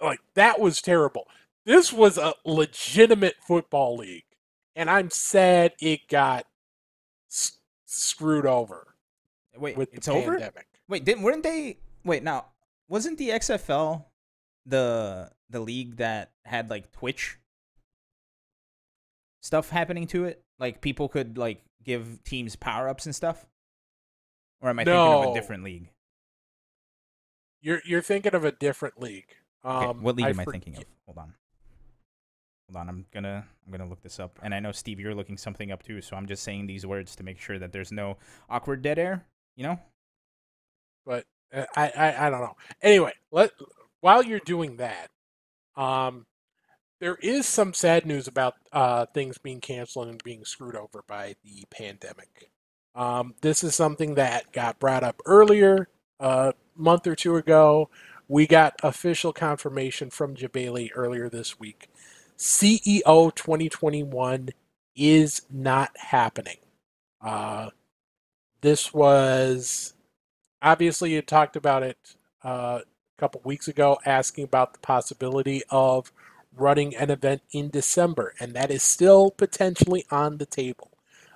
like that was terrible. This was a legitimate football league, and I'm sad it got s- screwed over Wait, with it's over. pandemic. Wait, didn't weren't they? Wait, now wasn't the XFL the the league that had like Twitch stuff happening to it? Like people could like give teams power ups and stuff? Or am I thinking of a different league? You're you're thinking of a different league. Okay, Um, what league I am I thinking of? Hold on. Hold on, I'm gonna I'm gonna look this up. And I know Steve, you're looking something up too, so I'm just saying these words to make sure that there's no awkward dead air. You know? but uh, I, I I don't know. Anyway, let while you're doing that, um, there is some sad news about uh, things being canceled and being screwed over by the pandemic. Um, this is something that got brought up earlier, a month or two ago. We got official confirmation from Jebailey earlier this week. CEO 2021 is not happening. Uh, this was obviously you talked about it uh, a couple weeks ago, asking about the possibility of running an event in December, and that is still potentially on the table.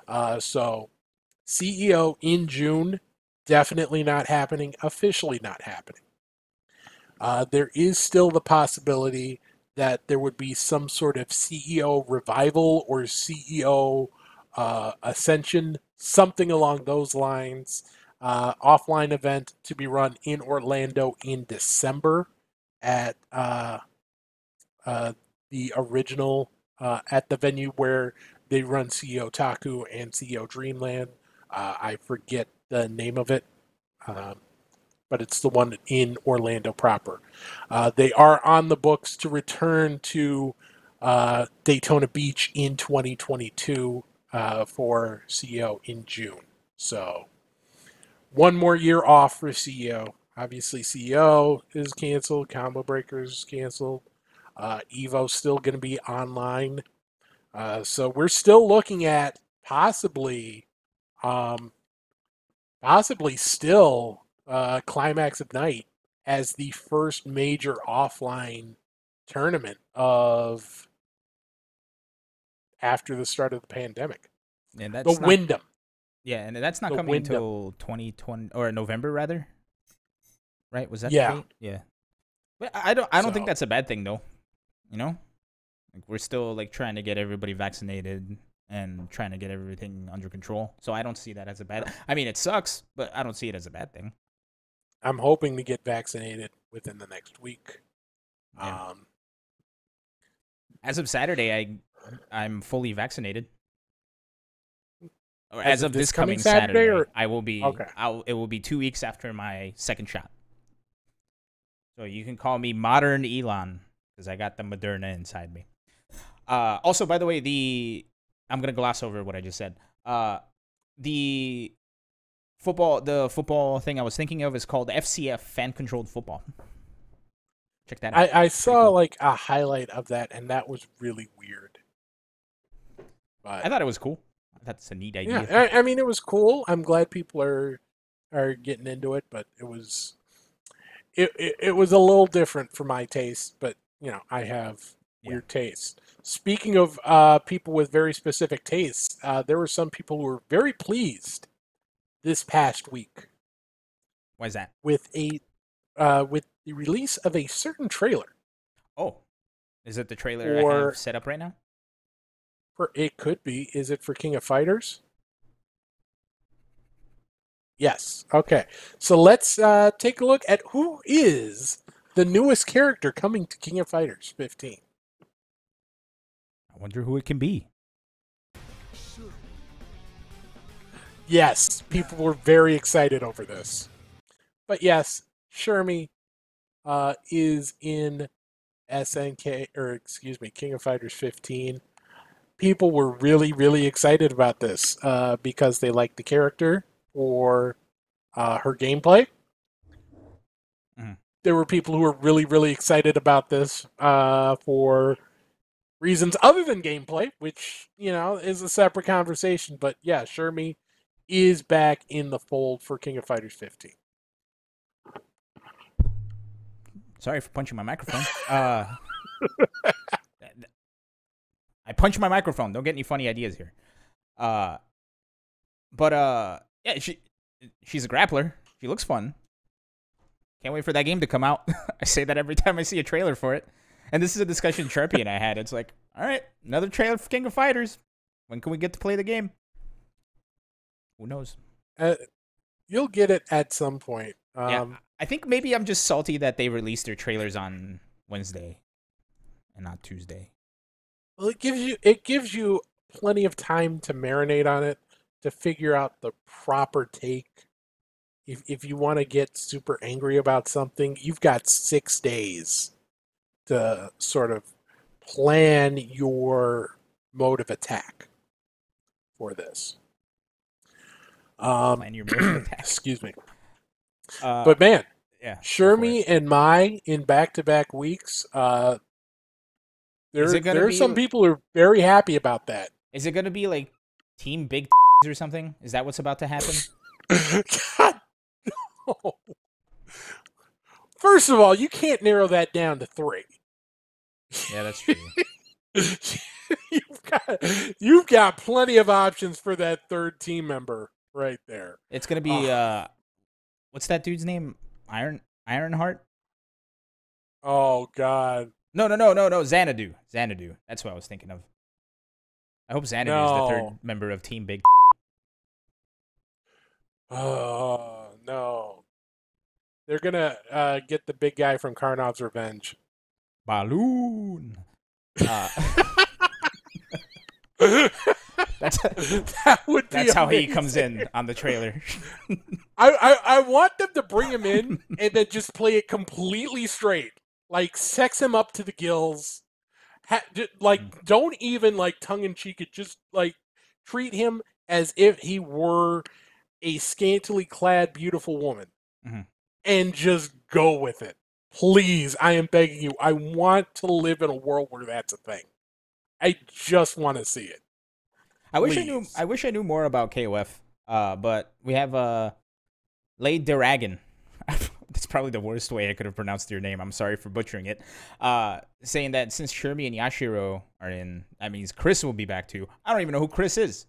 Uh, so, CEO in June, definitely not happening. Officially not happening. Uh, there is still the possibility that there would be some sort of CEO revival or CEO uh, ascension, something along those lines uh, offline event to be run in Orlando in December at uh, uh, the original uh, at the venue where they run CEOtaku and CEO Dreamland. Uh, I forget the name of it, um, but it's the one in Orlando proper. Uh, they are on the books to return to Daytona Beach in 2022 uh, for CEO in June. So one more year off for CEO. Obviously, CEO is canceled. Combo Breakers is canceled. Uh, Evo's still going to be online. Uh, so we're still looking at possibly, um, possibly still uh, Climax of Night as the first major offline tournament of after the start of the pandemic. And that's The not, Wyndham. Yeah, and that's not the coming Wyndham. until 2020 or November rather. Right? Was that Yeah. Yeah. But I don't I don't think that's a bad thing though. You know? Like we're still like trying to get everybody vaccinated and trying to get everything under control. So I don't see that as a bad I mean it sucks, but I don't see it as a bad thing. I'm hoping to get vaccinated within the next week. Yeah. Um, As of Saturday, I I'm fully vaccinated. As as, of this coming Saturday, Saturday, or- I will be. Okay. I'll, it will be two weeks after my second shot. So you can call me modern Ilan because I got the Moderna inside me. Uh, also, by the way, the I'm gonna gloss over what I just said. Uh, the football, the football thing I was thinking of is called FCF, fan controlled football. Check that out. I, I saw cool. like a highlight of that, and that was really weird. But I thought it was cool. That's a neat idea. yeah, I, I mean, it was cool. I'm glad people are are getting into it, but it was it, it, it was a little different for my taste. But you know, I have Yeah. weird tastes. Speaking of uh, people with very specific tastes, uh, there were some people who were very pleased this past week Why is that? with a uh, with the release of a certain trailer. Oh, is it the trailer I have set up right now? For it could be. Is it for King of Fighters? Yes. Okay. So let's uh, take a look at who is the newest character coming to King of Fighters 15. I wonder who it can be. Yes, people were very excited over this. But yes, Shermie uh, is in SNK, or excuse me, King of Fighters 15. People were really, really excited about this uh, because they liked the character or uh, her gameplay. Mhm. There were people who were really, really excited about this uh, for reasons other than gameplay, which, you know, is a separate conversation. But yeah, Shermie is back in the fold for King of Fighters 15. Sorry for punching my microphone. I punched my microphone. Don't get any funny ideas here. Uh, but uh, yeah, she she's a grappler. She looks fun. Can't wait for that game to come out. I say that every time I see a trailer for it. And this is a discussion Chirpy and I had. It's like, all right, another trailer for King of Fighters. When can we get to play the game? Who knows? Uh, you'll get it at some point. yeah, Um, I think maybe I'm just salty that they released their trailers on Wednesday and not Tuesday. Well, it gives you it gives you plenty of time to marinate on it to figure out the proper take. If if you want to get super angry about something, you've got six days to sort of plan your mode of attack for this. Um, Plan your mode of attack. excuse me, Uh, but man, yeah, Shermie and Mai in back to back weeks. Uh, there, Is it gonna there are some people who are very happy about that. Is it gonna be like Team Big or something? Is that what's about to happen? God, no. First of all, you can't narrow that down to three. Yeah, that's true. you've got you've got plenty of options for that third team member right there. It's gonna be uh, what's that dude's name? Iron Ironheart? Oh God, No, no, no, no, no. Xanadu. Xanadu. That's what I was thinking of. I hope Xanadu is the third member of Team Big. oh no, they're gonna uh, get the big guy from Karnov's Revenge. Balloon. Uh, that's that would be that's how he comes in on the trailer. I, I I want them to bring him in and then just play it completely straight, like sex him up to the gills. Ha, d- like don't even like tongue in cheek it. Just like treat him as if he were a scantily clad beautiful woman, Mhm. and just go with it. Please, I am begging you. I want to live in a world where that's a thing. I just want to see it. I wish I knew. I wish I knew more about KOF. Uh, but we have a uh, Lade Daragon. That's probably the worst way I could have pronounced your name. I'm sorry for butchering it. Uh, saying that since Shermie and Yashiro are in, that means Chris will be back too. I don't even know who Chris is.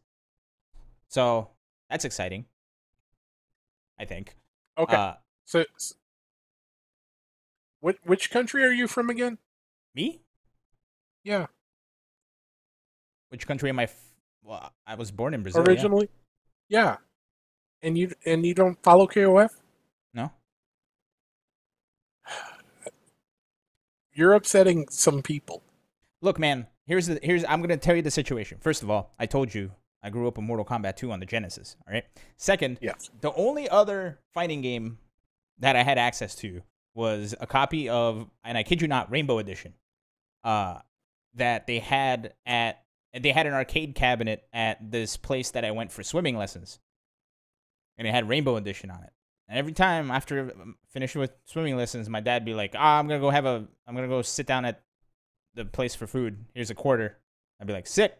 So that's exciting. I think. Okay, Uh, so, s which which country are you from again? me? Yeah. Which country am I? F- well, I was born in Brazil. yeah. originally. Yeah. And you and you don't follow KOF? No. You're upsetting some people. Look, man. Here's the here's I'm gonna tell you the situation. First of all, I told you I grew up in Mortal Kombat 2 on the Genesis. All right. Second, Yes. the only other fighting game that I had access to was a copy of, and I kid you not, Rainbow Edition. Uh, that they had at they had an arcade cabinet at this place that I went for swimming lessons, and it had Rainbow Edition on it. And every time after finishing with swimming lessons, my dad'd be like, "Ah, I'm gonna go have a, I'm gonna go sit down at the place for food. Here's a quarter." I'd be like, "Sick."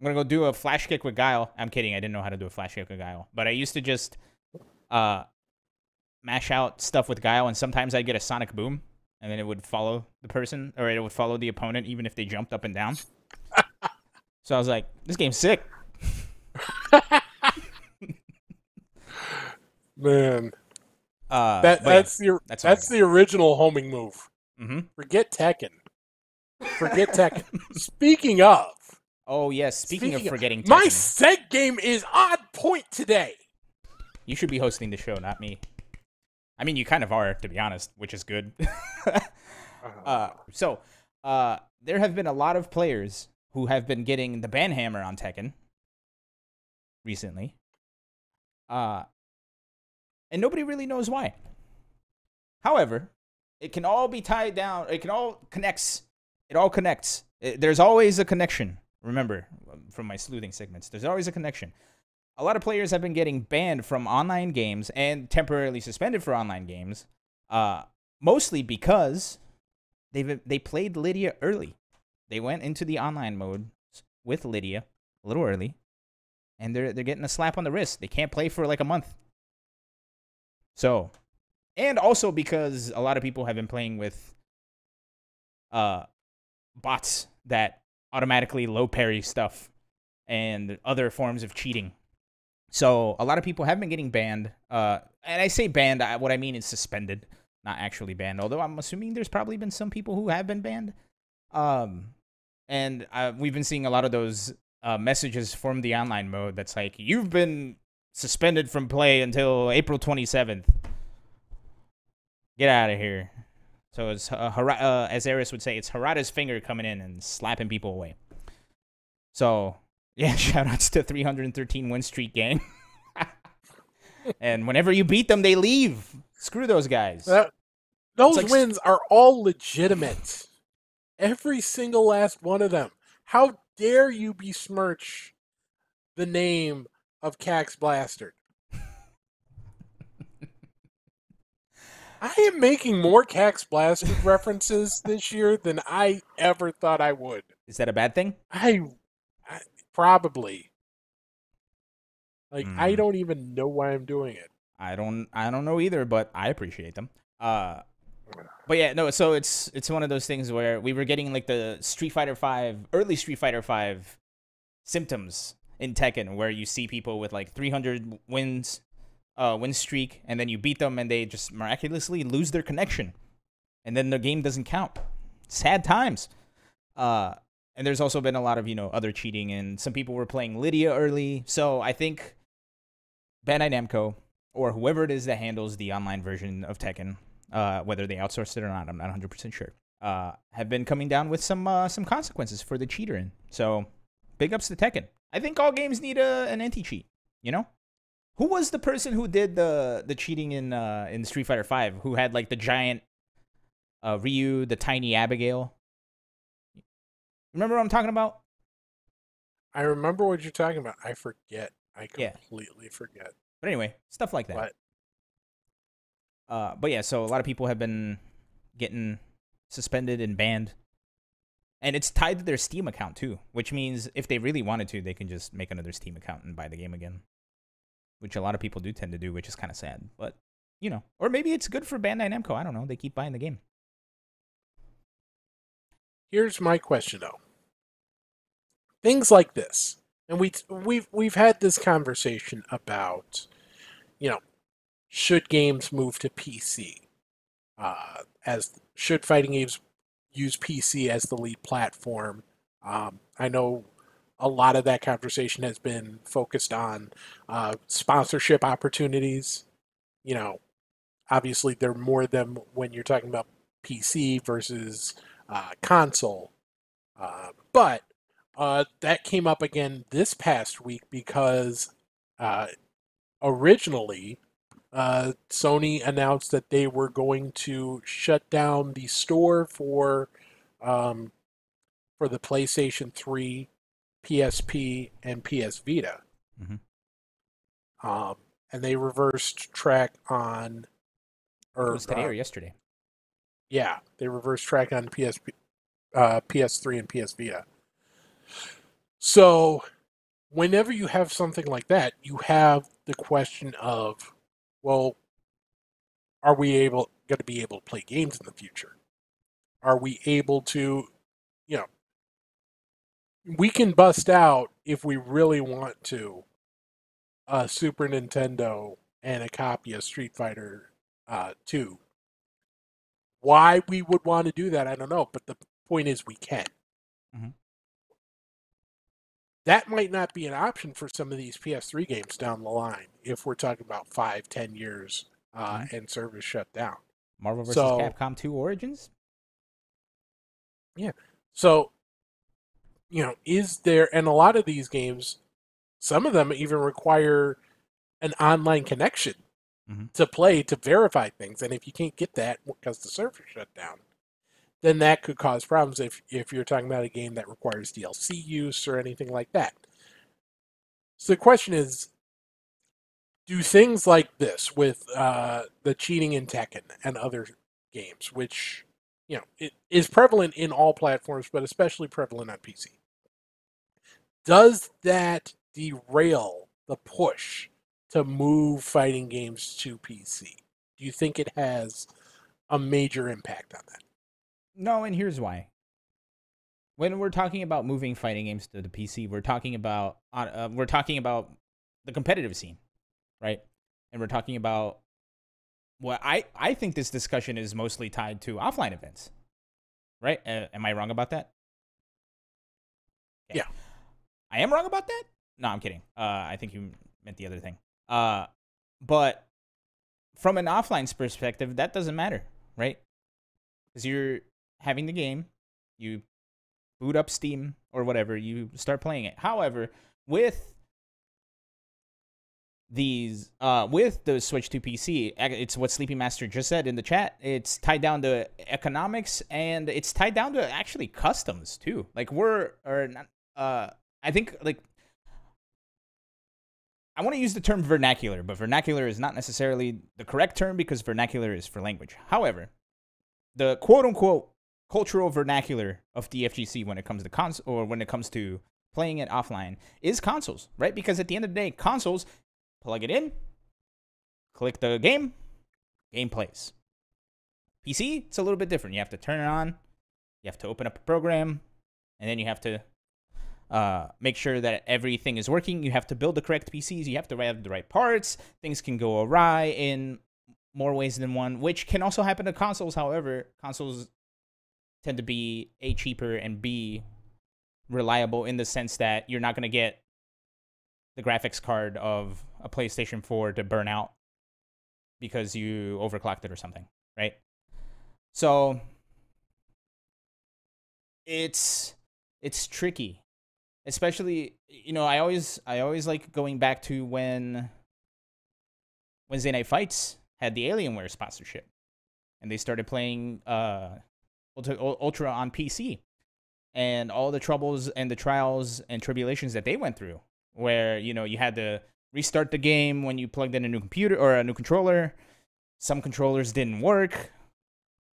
I'm gonna go do a flash kick with Guile. I'm kidding. I didn't know how to do a flash kick with Guile, but I used to just uh mash out stuff with Guile, and sometimes I'd get a sonic boom, and then it would follow the person, or it would follow the opponent, even if they jumped up and down. so I was like, "This game's sick." Man. Uh, That but yeah. that's the that's that's the original homing move. Mhm. Forget Tekken. Forget Tekken. Speaking of, Oh yes. Speaking, Speaking of of- forgetting, my Tekken, set game is on point today. you should be hosting the show, not me. I mean, you kind of are, to be honest, which is good. Uh, so, uh, there have been a lot of players who have been getting the ban hammer on Tekken recently. Uh, and nobody really knows why. However, it can all be tied down. It can all connects. It all connects. It- there's always a connection. Remember from my sleuthing segments, there's always a connection. A lot of players have been getting banned from online games and temporarily suspended for online games, uh, mostly because they they played Lidia early. They went into the online mode with Lidia a little early, and they're they're getting a slap on the wrist. They can't play for like a month. So, and also because a lot of people have been playing with uh bots that automatically low parry stuff and other forms of cheating. So a lot of people have been getting banned. Uh, and I say banned, I, what I mean is suspended, not actually banned. Although I'm assuming there's probably been some people who have been banned. Um, and uh, we've been seeing a lot of those uh, messages from the online mode that's like, you've been suspended from play until April 27th. Get out of here. So it's, uh, uh, as Aris would say, it's Harada's finger coming in and slapping people away. So, yeah, shout outs to 313 win Street gang. and whenever you beat them, they leave. Screw those guys. That- those like wins are all legitimate. Every single last one of them. How dare you besmirch the name of Cax Blastard? I am making more Cax Blastard references this year than I ever thought I would. Is that a bad thing? I, I probably like I Mm. don't even know why I'm doing it. I don't I don't know either, but I appreciate them. Uh but yeah, no, so it's it's one of those things where we were getting like the Street Fighter 5 early Street Fighter 5 symptoms in Tekken where you see people with like 300 wins uh win streak and then you beat them and they just miraculously lose their connection. And then the game doesn't count. Sad times. Uh and there's also been a lot of, you know, other cheating and some people were playing Lidia early. So I think Bandai Namco or whoever it is that handles the online version of Tekken, uh, whether they outsourced it or not, I'm not 100% sure, uh, have been coming down with some uh, some consequences for the cheater. In so, big ups to Tekken. I think all games need a, an anti cheat. You know, who was the person who did the the cheating in uh, in Street Fighter Five? Who had like the giant uh, Ryu, the tiny Abigail? Remember what I'm talking about? I remember what you're talking about. I forget. I Yeah. completely forget. But anyway, stuff like that. But Uh, but yeah, so a lot of people have been getting suspended and banned. And it's tied to their Steam account too, which means if they really wanted to, they can just make another Steam account and buy the game again. Which a lot of people do tend to do, which is kind of sad. But, you know, or maybe it's good for Bandai Namco. I don't know. They keep buying the game. here's my question though. Things like this. And we we've we've had this conversation about you know, should games move to PC? Uh, as should fighting games use PC as the lead platform? Um, I know a lot of that conversation has been focused on uh, sponsorship opportunities. You know, obviously there are more of them when you're talking about PC versus uh, console. Uh, but uh, that came up again this past week because uh, originally uh, Sony announced that they were going to shut down the store for um, for the PlayStation 3, PSP, and PS Vita. Mhm. Um, and they reversed track on, It was today uh, or yesterday. yeah, they reverse track on PSP, uh, PS3 and PS Vita. So, whenever you have something like that, you have the question of, well, are we able going to be able to play games in the future? Are we able to, you know, we can bust out if we really want to a Super Nintendo and a copy of Street Fighter uh, 2 why we would want to do that, I don't know. But the point is, we can. Mhm. That might not be an option for some of these PS3 games down the line if we're talking about five, ten years uh, Mhm. and service shut down. Marvel vs. so- Capcom 2 Origins? Yeah. So, you know, is there, and a lot of these games, some of them even require an online connection Mhm. to play to verify things. And if you can't get that because the server shut down, then that could cause problems if, if you're talking about a game that requires DLC use or anything like that. So the question is do things like this with uh, the cheating in Tekken and other games, which you know it is prevalent in all platforms, but especially prevalent on PC. Does that derail the push to move fighting games to PC? Do you think it has a major impact on that? No, and here's why. When we're talking about moving fighting games to the PC, we're talking about uh, we're talking about the competitive scene, right? And we're talking about what I I think this discussion is mostly tied to offline events. right? Uh, am I wrong about that? Okay. Yeah. I am wrong about that. No, I'm kidding. Uh, I think you meant the other thing. Uh, but from an offline perspective, that doesn't matter, right? Because you're having the game, you boot up Steam or whatever, you start playing it. However, with these uh with the switch to PC, it's what Sleepy Master just said in the chat. It's tied down to economics and it's tied down to actually customs too. Like we're or not, uh I think like I want to use the term vernacular, but vernacular is not necessarily the correct term because vernacular is for language. However, the quote unquote cultural vernacular of DFGC when it comes to cons or when it comes to playing it offline is consoles, right? Because at the end of the day, consoles plug it in, click the game, game plays. PC, it's a little bit different. You have to turn it on, you have to open up a program, and then you have to uh, make sure that everything is working. You have to build the correct PCs. You have to have the right parts. Things can go awry in more ways than one, which can also happen to consoles. However, consoles tend to be a cheaper and b reliable in the sense that you're not going to get the graphics card of a PlayStation 4 to burn out because you overclocked it or something, right? So it's it's tricky especially you know i always i always like going back to when wednesday night fights had the alienware sponsorship and they started playing uh ultra, ultra on pc and all the troubles and the trials and tribulations that they went through where you know you had to restart the game when you plugged in a new computer or a new controller. Some controllers didn't work.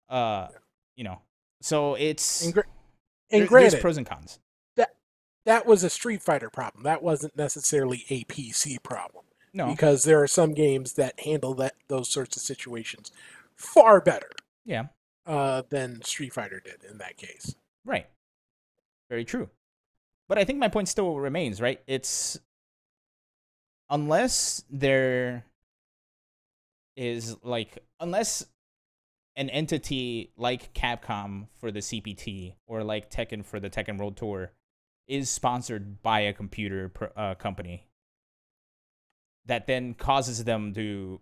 Uh you know so it's And, gra- and there's granted, pros and cons. That that was a Street Fighter problem. That wasn't necessarily a PC problem no. because there are some games that handle that those sorts of situations far better yeah uh, than Street Fighter did in that case. Right. Very true. But I think my point still remains, right? It's unless there is like unless an entity like Capcom for the CPT or like Tekken for the Tekken World Tour is sponsored by a computer pr- uh, company that then causes them to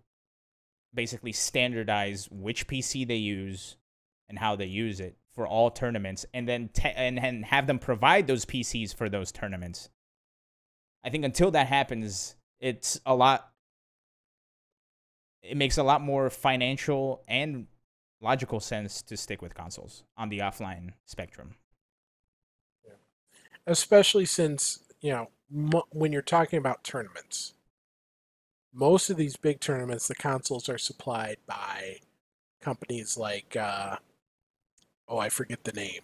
basically standardize which PC they use and how they use it for all tournaments and then te- and, and have them provide those PCs for those tournaments. I think until that happens, it's a lot it makes a lot more financial and logical sense to stick with consoles on the offline spectrum. especially since you know mo- when you're talking about tournaments most of these big tournaments the consoles are supplied by companies like uh, oh i forget the name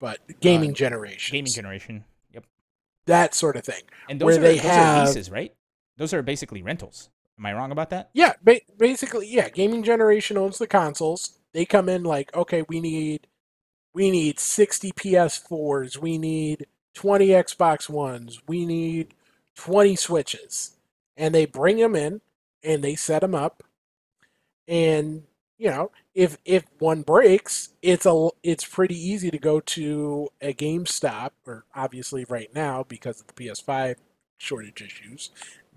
but gaming Uh, generation Gaming generation. Yep. that sort of thing And those Where are they those have- leases, right? Those are basically rentals. Am I wrong about that? yeah ba- basically yeah gaming generation owns the consoles they come in like okay we need we need 60 ps4s we need 20 xbox ones we need 20 switches and they bring them in and they set them up and you know if if one breaks it's a it's pretty easy to go to a GameStop or obviously right now because of the PS5 shortage issues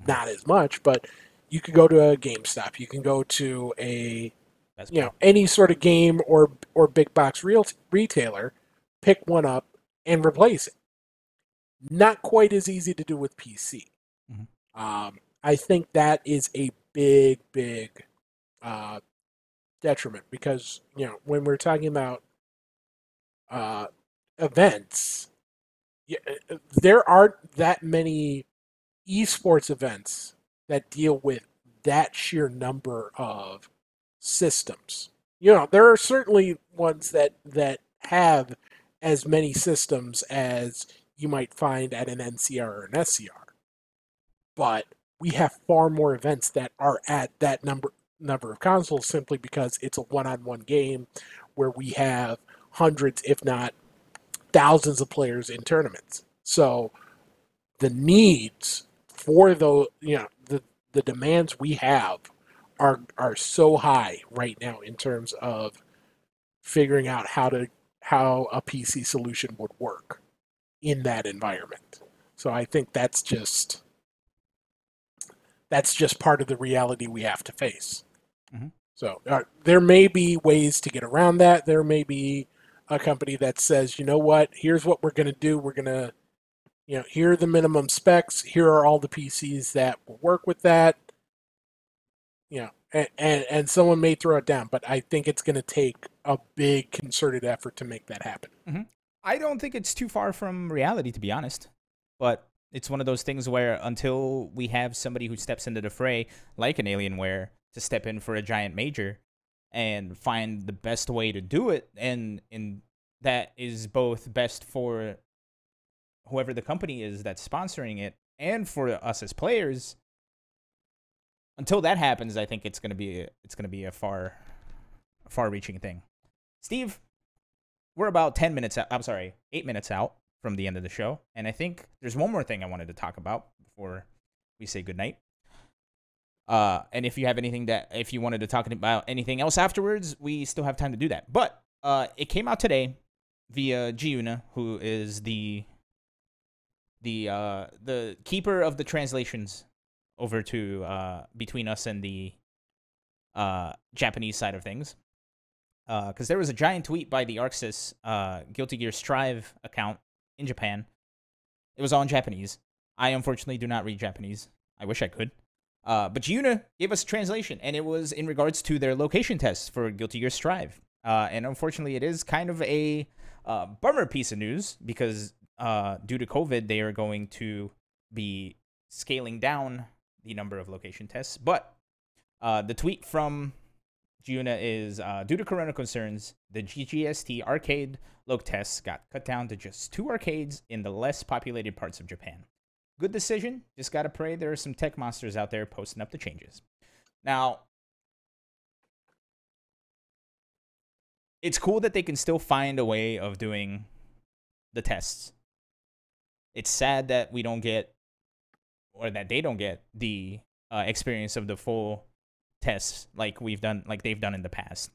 not as much but you could go to a GameStop. You can go to a That's you know any sort of game or or big box real retailer pick one up and replace it. Not quite as easy to do with pc Mhm. um, i think that is a big big uh, detriment because you know when we're talking about uh, events yeah, uh, there aren't that many esports events that deal with that sheer number of systems. You know, there are certainly ones that that have as many systems as you might find at an NCR or an SCR. But we have far more events that are at that number number of consoles simply because it's a one-on-one game where we have hundreds if not thousands of players in tournaments. So the needs for those, you know, the the demands we have are are so high right now in terms of figuring out how to how a PC solution would work in that environment. So I think that's just that's just part of the reality we have to face. So uh, there may be ways to get around that. There may be a company that says, you know what, here's what we're going to do. We're going to, you know, here are the minimum specs. Here are all the PCs that will work with that. You know, and and, and someone may throw it down, but I think it's going to take a big concerted effort to make that happen. I don't think it's too far from reality, to be honest. But it's one of those things where until we have somebody who steps into the fray, like an Alienware, to step in for a giant major and find the best way to do it, and and that is both best for whoever the company is that's sponsoring it and for us as players. Until that happens, I think it's gonna be it's gonna be a far, far-reaching thing. Steve, we're about 10 minutes out. I'm sorry, eight minutes out from the end of the show. And I think there's one more thing I wanted to talk about before we say goodnight. Uh, and if you have anything that, if you wanted to talk about anything else afterwards, we still have time to do that. But uh, it came out today via Jiyuna, who is the the uh, the keeper of the translations over to uh, between us and the uh, Japanese side of things because there was a giant tweet by the ArcSys uh, Guilty Gear Strive account in Japan. It was all in Japanese. I unfortunately do not read Japanese. I wish I could. Uh, but Jiyuna gave us a translation, and it was in regards to their location tests for Guilty Gear Strive. Uh, and unfortunately, it is kind of a uh, bummer piece of news because uh, due to COVID, they are going to be scaling down the number of location tests. But uh, the tweet from Jiyuna is uh, due to corona concerns, the GGST arcade loc tests got cut down to just two arcades in the less populated parts of Japan. Good decision. Just gotta pray there are some tech monsters out there posting up the changes. Now, it's cool that they can still find a way of doing the tests. It's sad that we don't get, or that they don't get the uh, experience of the full tests like we've done like they've done in the past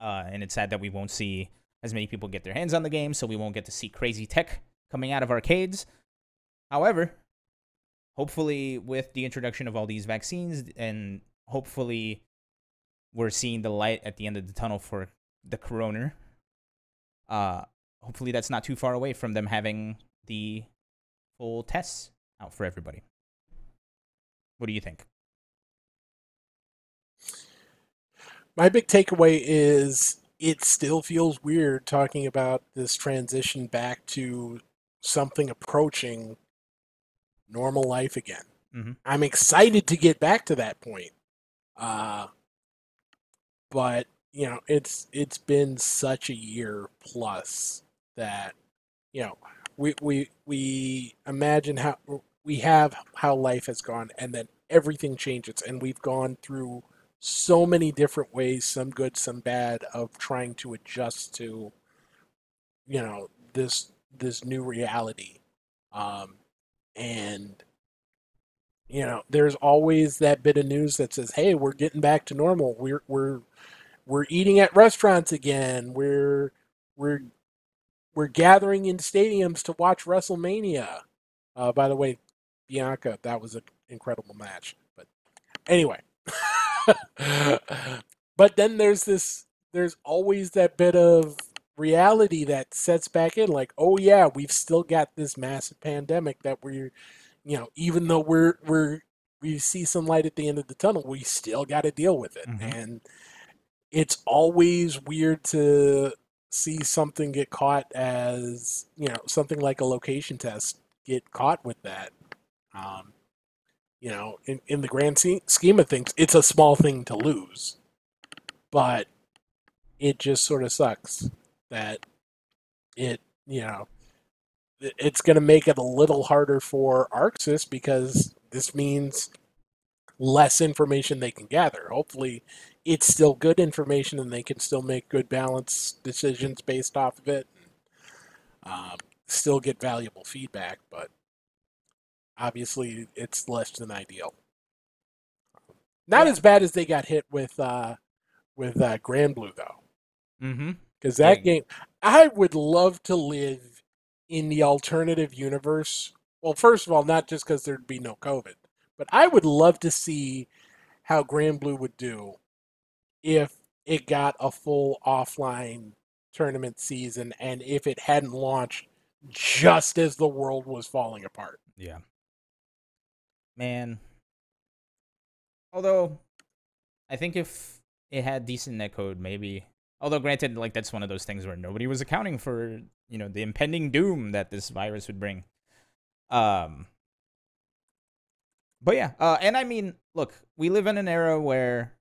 uh, and it's sad that we won't see as many people get their hands on the game so we won't get to see crazy tech coming out of arcades however hopefully with the introduction of all these vaccines and hopefully we're seeing the light at the end of the tunnel for the corona uh hopefully that's not too far away from them having the full tests out for everybody. What do you think? My big takeaway is it still feels weird talking about this transition back to something approaching normal life again. Mhm. I'm excited to get back to that point. Uh, but you know, it's it's been such a year plus that you know we we we imagine how we have how life has gone, and then everything changes, and we've gone through so many different ways, some good, some bad, of trying to adjust to, you know, this this new reality. Um, and you know, there's always that bit of news that says, "Hey, we're getting back to normal. We're we're we're eating at restaurants again. We're we're we're gathering in stadiums to watch WrestleMania." Uh, by the way, Bianca, that was an incredible match. But anyway. but then there's this there's always that bit of reality that sets back in like oh yeah we've still got this massive pandemic that we're you know even though we're we're we see some light at the end of the tunnel we still got to deal with it Mhm. and it's always weird to see something get caught as you know something like a location test get caught with that um, you know, in, in the grand scheme of things, it's a small thing to lose. But it just sort of sucks that it, you know, it's going to make it a little harder for ArcSys because this means less information they can gather. Hopefully, it's still good information and they can still make good balance decisions based off of it. Um, still get valuable feedback, but obviously it's less than ideal. Not Yeah. as bad as they got hit with uh, with uh, Granblue though. Mm-hmm. Because that game, I would love to live in the alternative universe. Well, first of all, not just because there'd be no COVID, but I would love to see how Granblue would do if it got a full offline tournament season and if it hadn't launched just as the world was falling apart. Yeah. Man. Although, I think if it had decent netcode, maybe. Although, granted, like that's one of those things where nobody was accounting for, you know, the impending doom that this virus would bring. Um. But yeah, uh, and I mean, look, we live in an era where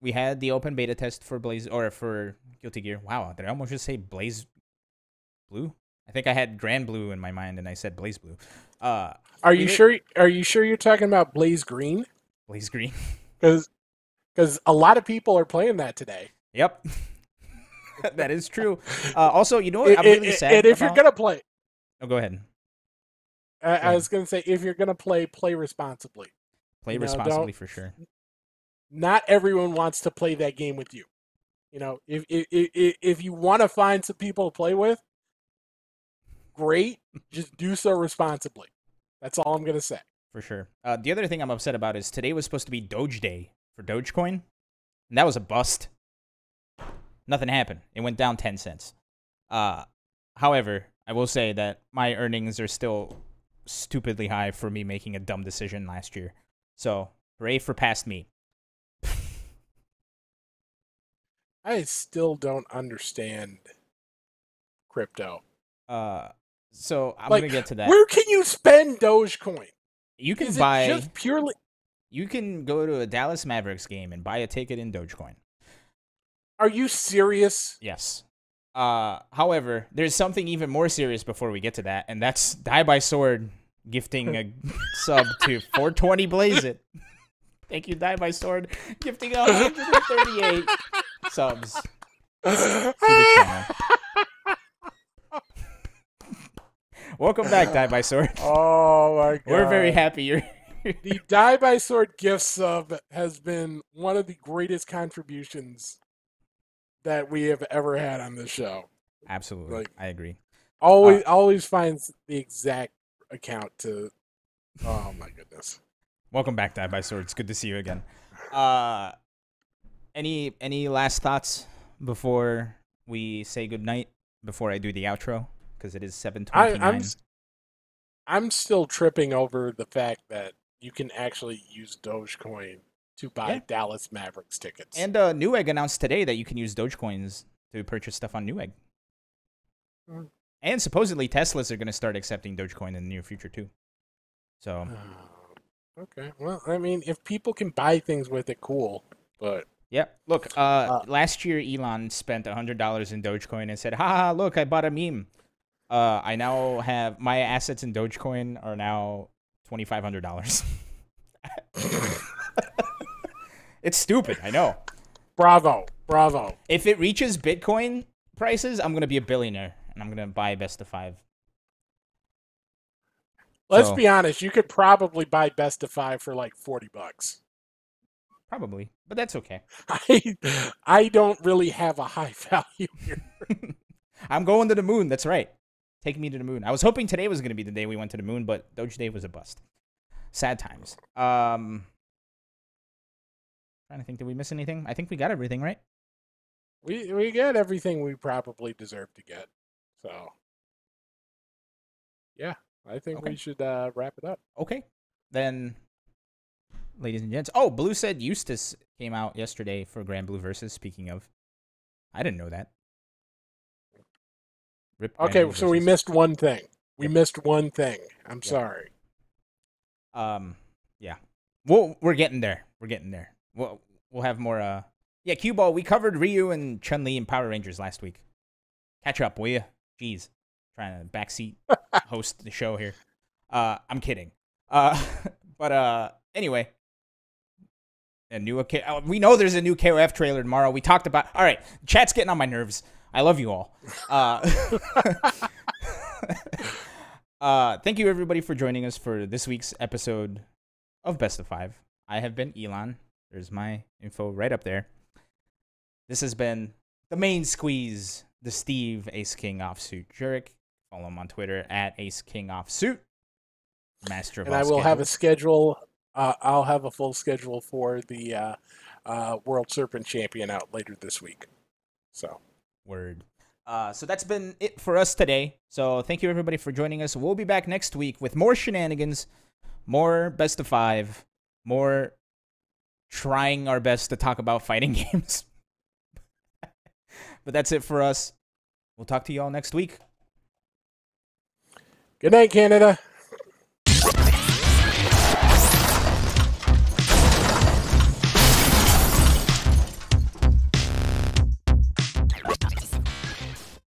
we had the open beta test for Blaze or for Guilty Gear. Wow, did I almost just say Blaze Blue? I think I had Granblue in my mind, and I said BlazBlue. Uh, Are you did- sure? Are you sure you're talking about Blaze Green? Blaze Green. Because because a lot of people are playing that today. Yep. that is true. Uh, also, you know what? I'm really sad. and if you're gonna play, oh, go ahead. I, I ahead. was gonna say if you're gonna play, play responsibly. Play No, responsibly for sure. Not everyone wants to play that game with you. You know, if if if, if you want to find some people to play with, great. Just do so responsibly. That's all I'm gonna say. For sure. Uh, the other thing I'm upset about is today was supposed to be Doge Day for Dogecoin, and that was a bust. Nothing happened. It went down 10 cents. Uh, however, I will say that my earnings are still stupidly high for me making a dumb decision last year. So, hooray for past me. I still don't understand crypto. Uh, so I'm Like, gonna get to that. Where can you spend Dogecoin? You can Is buy. it just purely? You can go to a Dallas Mavericks game and buy a ticket in Dogecoin. Are you serious? Yes. Uh, however, there's something even more serious before we get to that, and that's Die by Sword gifting a sub to 420 Blaze It. Thank you, Die by Sword, gifting 138 subs to the channel. Welcome back, Die by Sword. Oh my god. We're very happy you're The Die by Sword gift sub has been one of the greatest contributions that we have ever had on this show. Absolutely, Like- I agree. Always Uh, always finds the exact account to Oh my goodness. Welcome back, Die by Sword. It's good to see you again. Uh, any any last thoughts before we say goodnight? Before I do the outro, because it is seven twenty I'm nine. I'm still tripping over the fact that you can actually use Dogecoin to buy Yeah. Dallas Mavericks tickets. And uh, Newegg announced today that you can use Dogecoins to purchase stuff on Newegg. Mm. And supposedly Teslas are going to start accepting Dogecoin in the near future too. So Oh, okay. Well, I mean, if people can buy things with it, cool. But yeah, look. Uh, last year Ilan spent hundred dollars in Dogecoin and said, "Ha ha! Look, I bought a meme. Uh, I now have my assets in Dogecoin are now twenty five hundred dollars. it's stupid. I know. bravo, bravo. If it reaches Bitcoin prices, I'm gonna be a billionaire and I'm gonna buy best of five. Let's So- be honest. You could probably buy Best of Five for like forty bucks. Probably, but that's okay. I I don't really have a high value here. I'm going to the moon. That's right. Take me to the moon. I was hoping today was going to be the day we went to the moon, but Doge Day was a bust. Sad times. Um, trying to think, did we miss anything? I think we got everything right. We we get everything we probably deserve to get. So yeah, I think Okay. we should uh, wrap it up. Okay, then, ladies and gents. Oh, Blue said Eustace came out yesterday for Granblue versus. Speaking of, I didn't know that. Rip Grand Okay, Blue so we Versus. missed one thing. We Yep. missed one thing. I'm Yep. sorry. Um, yeah. Well, we're getting there. We're getting there. We'll we'll have more. Uh, yeah, Cue Ball. We covered Ryu and Chun Li and Power Rangers last week. Catch up, will you? Jeez, trying to backseat host the show here. Uh, I'm kidding. Uh, but uh, anyway. A new K- oh, we know there's a new KOF trailer tomorrow. We talked about. All right, chat's getting on my nerves. I love you all. Uh, uh, thank you everybody for joining us for this week's episode of Best of Five. I have been Ilan. There's my info right up there. This has been the main squeeze, the Steve Ace King Offsuit Jurek. Follow him on Twitter at Ace King Offsuit. Master of and I will have a schedule. Uh, I'll have a full schedule for the uh, uh, World Serpent Champion out later this week. So Word. Uh, so that's been it for us today. So thank you everybody for joining us. We'll be back next week with more shenanigans, more best of five, more trying our best to talk about fighting games. but that's it for us. We'll talk to you all next week. good night, Canada.